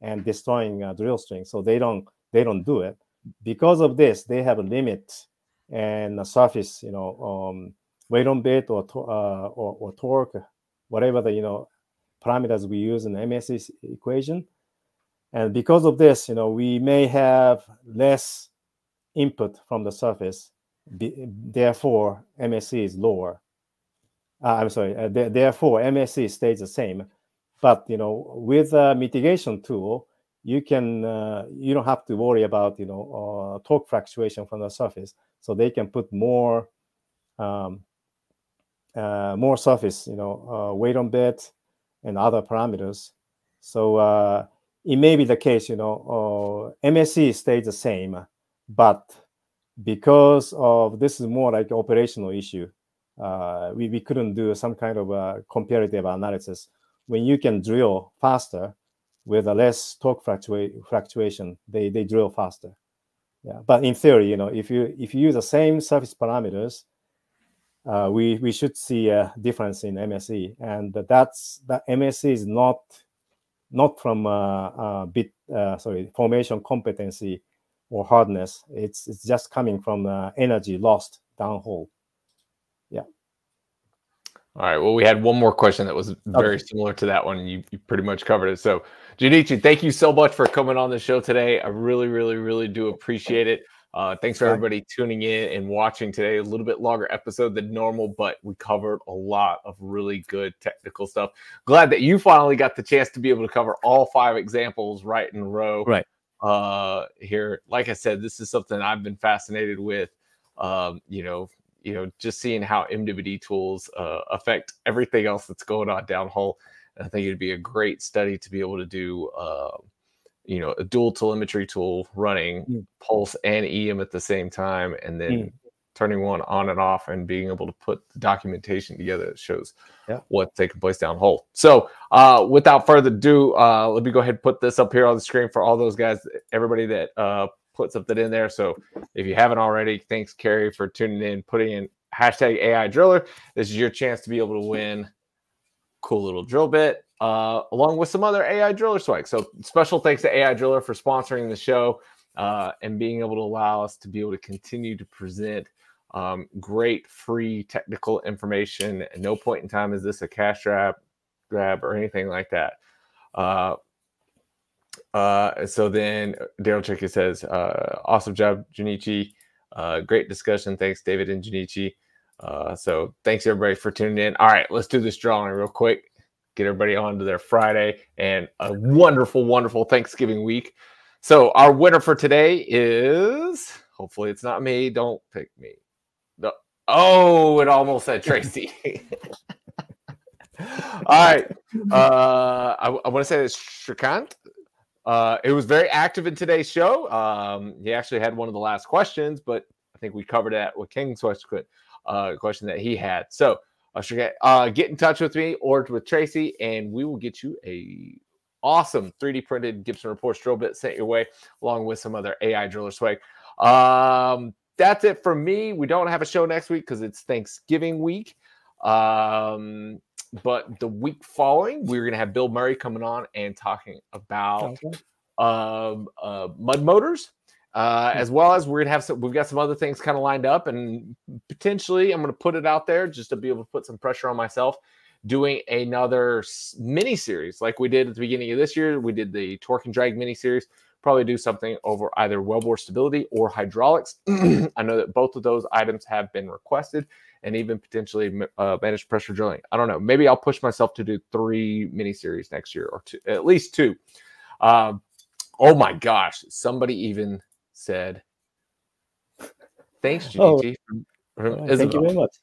and destroying drill string. So they don't they don't do it. Because of this, they have a limit and surface, you know, um, weight on bit or, uh, or, or torque, whatever the you know parameters we use in the MSE equation. And because of this, you know, we may have less input from the surface Be, therefore, MSE is lower. Uh, I'm sorry. Uh, th- therefore, MSE stays the same. But you know, with a mitigation tool, you can uh, you don't have to worry about you know uh, torque fluctuation from the surface. So they can put more um, uh, more surface, you know, uh, weight on bed and other parameters. So uh, it may be the case, you know, uh, MSE stays the same, but because of this is more like operational issue, uh, we, we couldn't do some kind of a comparative analysis. When you can drill faster with a less torque fluctua- fluctuation, they, they drill faster. Yeah, but in theory, you know, if you if you use the same surface parameters, uh, we we should see a difference in MSE, and that's that MSE is not not from uh, uh, bit sorry formation competency or hardness. It's it's just coming from uh, energy lost downhole. All right. Well, we had one more question that was very okay. similar to that one. You, you pretty much covered it. So, Junichi, thank you so much for coming on the show today. I really, really, really do appreciate it. Uh, thanks for everybody tuning in and watching today. A little bit longer episode than normal, but we covered a lot of really good technical stuff. Glad that you finally got the chance to be able to cover all five examples right in a row. Right. Uh, here, like I said, this is something I've been fascinated with. Um, you know, you know, just seeing how MWD tools uh, affect everything else that's going on downhole. And I think it'd be a great study to be able to do. Uh, you know, a dual telemetry tool running mm. pulse and EM at the same time, and then mm. turning one on and off and being able to put the documentation together that shows yeah. what's taking place downhole. So, uh, without further ado, uh, let me go ahead and put this up here on the screen for all those guys, everybody that uh, put something in there. So, if you haven't already, thanks, Carrie, for tuning in, putting in hashtag AI driller. This is your chance to be able to win cool little drill bit uh, along with some other AI Driller swag. So special thanks to AI Driller for sponsoring the show uh, and being able to allow us to be able to continue to present um, great free technical information. At no point in time is this a cash grab, grab or anything like that. Uh, uh, so then Daryl Chicky says, uh, awesome job, Junichi. Uh, great discussion. Thanks, David and Junichi. Uh, so thanks everybody for tuning in. All right, let's do this drawing real quick get everybody on to their Friday and a wonderful, wonderful Thanksgiving week. So our winner for today is hopefully it's not me. Don't pick me. No. Oh, it almost said Tracy. All right. Uh, I, I want to say it's Shrikant. Uh, it was very active in today's show. Um, he actually had one of the last questions, but I think we covered that with King's question, uh, question that he had. So uh, uh, get in touch with me or with Tracy, and we will get you a awesome 3D printed Gibson Reports drill bit sent your way, along with some other AI driller swag. Um, that's it for me. We don't have a show next week because it's Thanksgiving week. Um, but the week following, we're gonna have Bill Murray coming on and talking about okay. um, uh, mud motors uh, hmm. as well as we're gonna have some we've got some other things kind of lined up and potentially i'm gonna put it out there just to be able to put some pressure on myself doing another mini series like we did at the beginning of this year we did the torque and drag mini series probably do something over either wellbore stability or hydraulics i know that both of those items have been requested and even potentially uh, managed pressure drilling i don't know maybe i'll push myself to do three mini series next year or two at least two um, oh my gosh somebody even said, "Thanks, Gigi." Oh, thank you very much.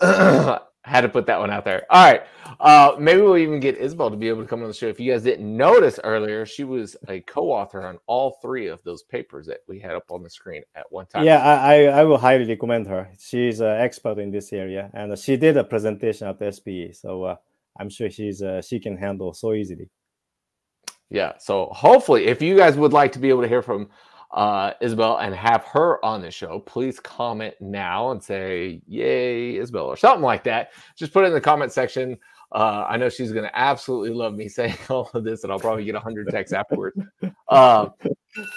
Had to put that one out there. All right. Uh, maybe we'll even get Isabel to be able to come on the show. If you guys didn't notice earlier, she was a co-author on all three of those papers that we had up on the screen at one time. Yeah, I, I will highly recommend her. She's an expert in this area, and she did a presentation at the SPE, so uh, I'm sure she's uh, she can handle so easily. Yeah. So hopefully, if you guys would like to be able to hear from uh, Isabel and have her on the show, please comment now and say, Yay, Isabel, or something like that. Just put it in the comment section. Uh, I know she's going to absolutely love me saying all of this, and I'll probably get 100 texts afterwards. Uh,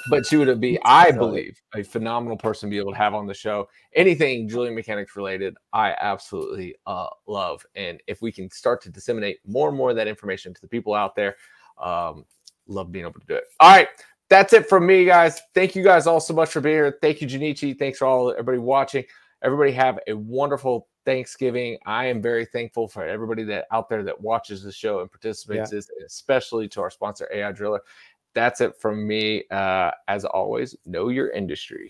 but she would be, I believe, a phenomenal person to be able to have on the show. Anything Julian Mechanics related, I absolutely uh, love. And if we can start to disseminate more and more of that information to the people out there, um, love being able to do it. All right. That's it from me, guys. Thank you guys all so much for being here. Thank you, Junichi. Thanks for all everybody watching. Everybody have a wonderful Thanksgiving. I am very thankful for everybody that out there that watches the show and participates, yeah. especially to our sponsor AI Driller. That's it from me. Uh, as always, know your industry.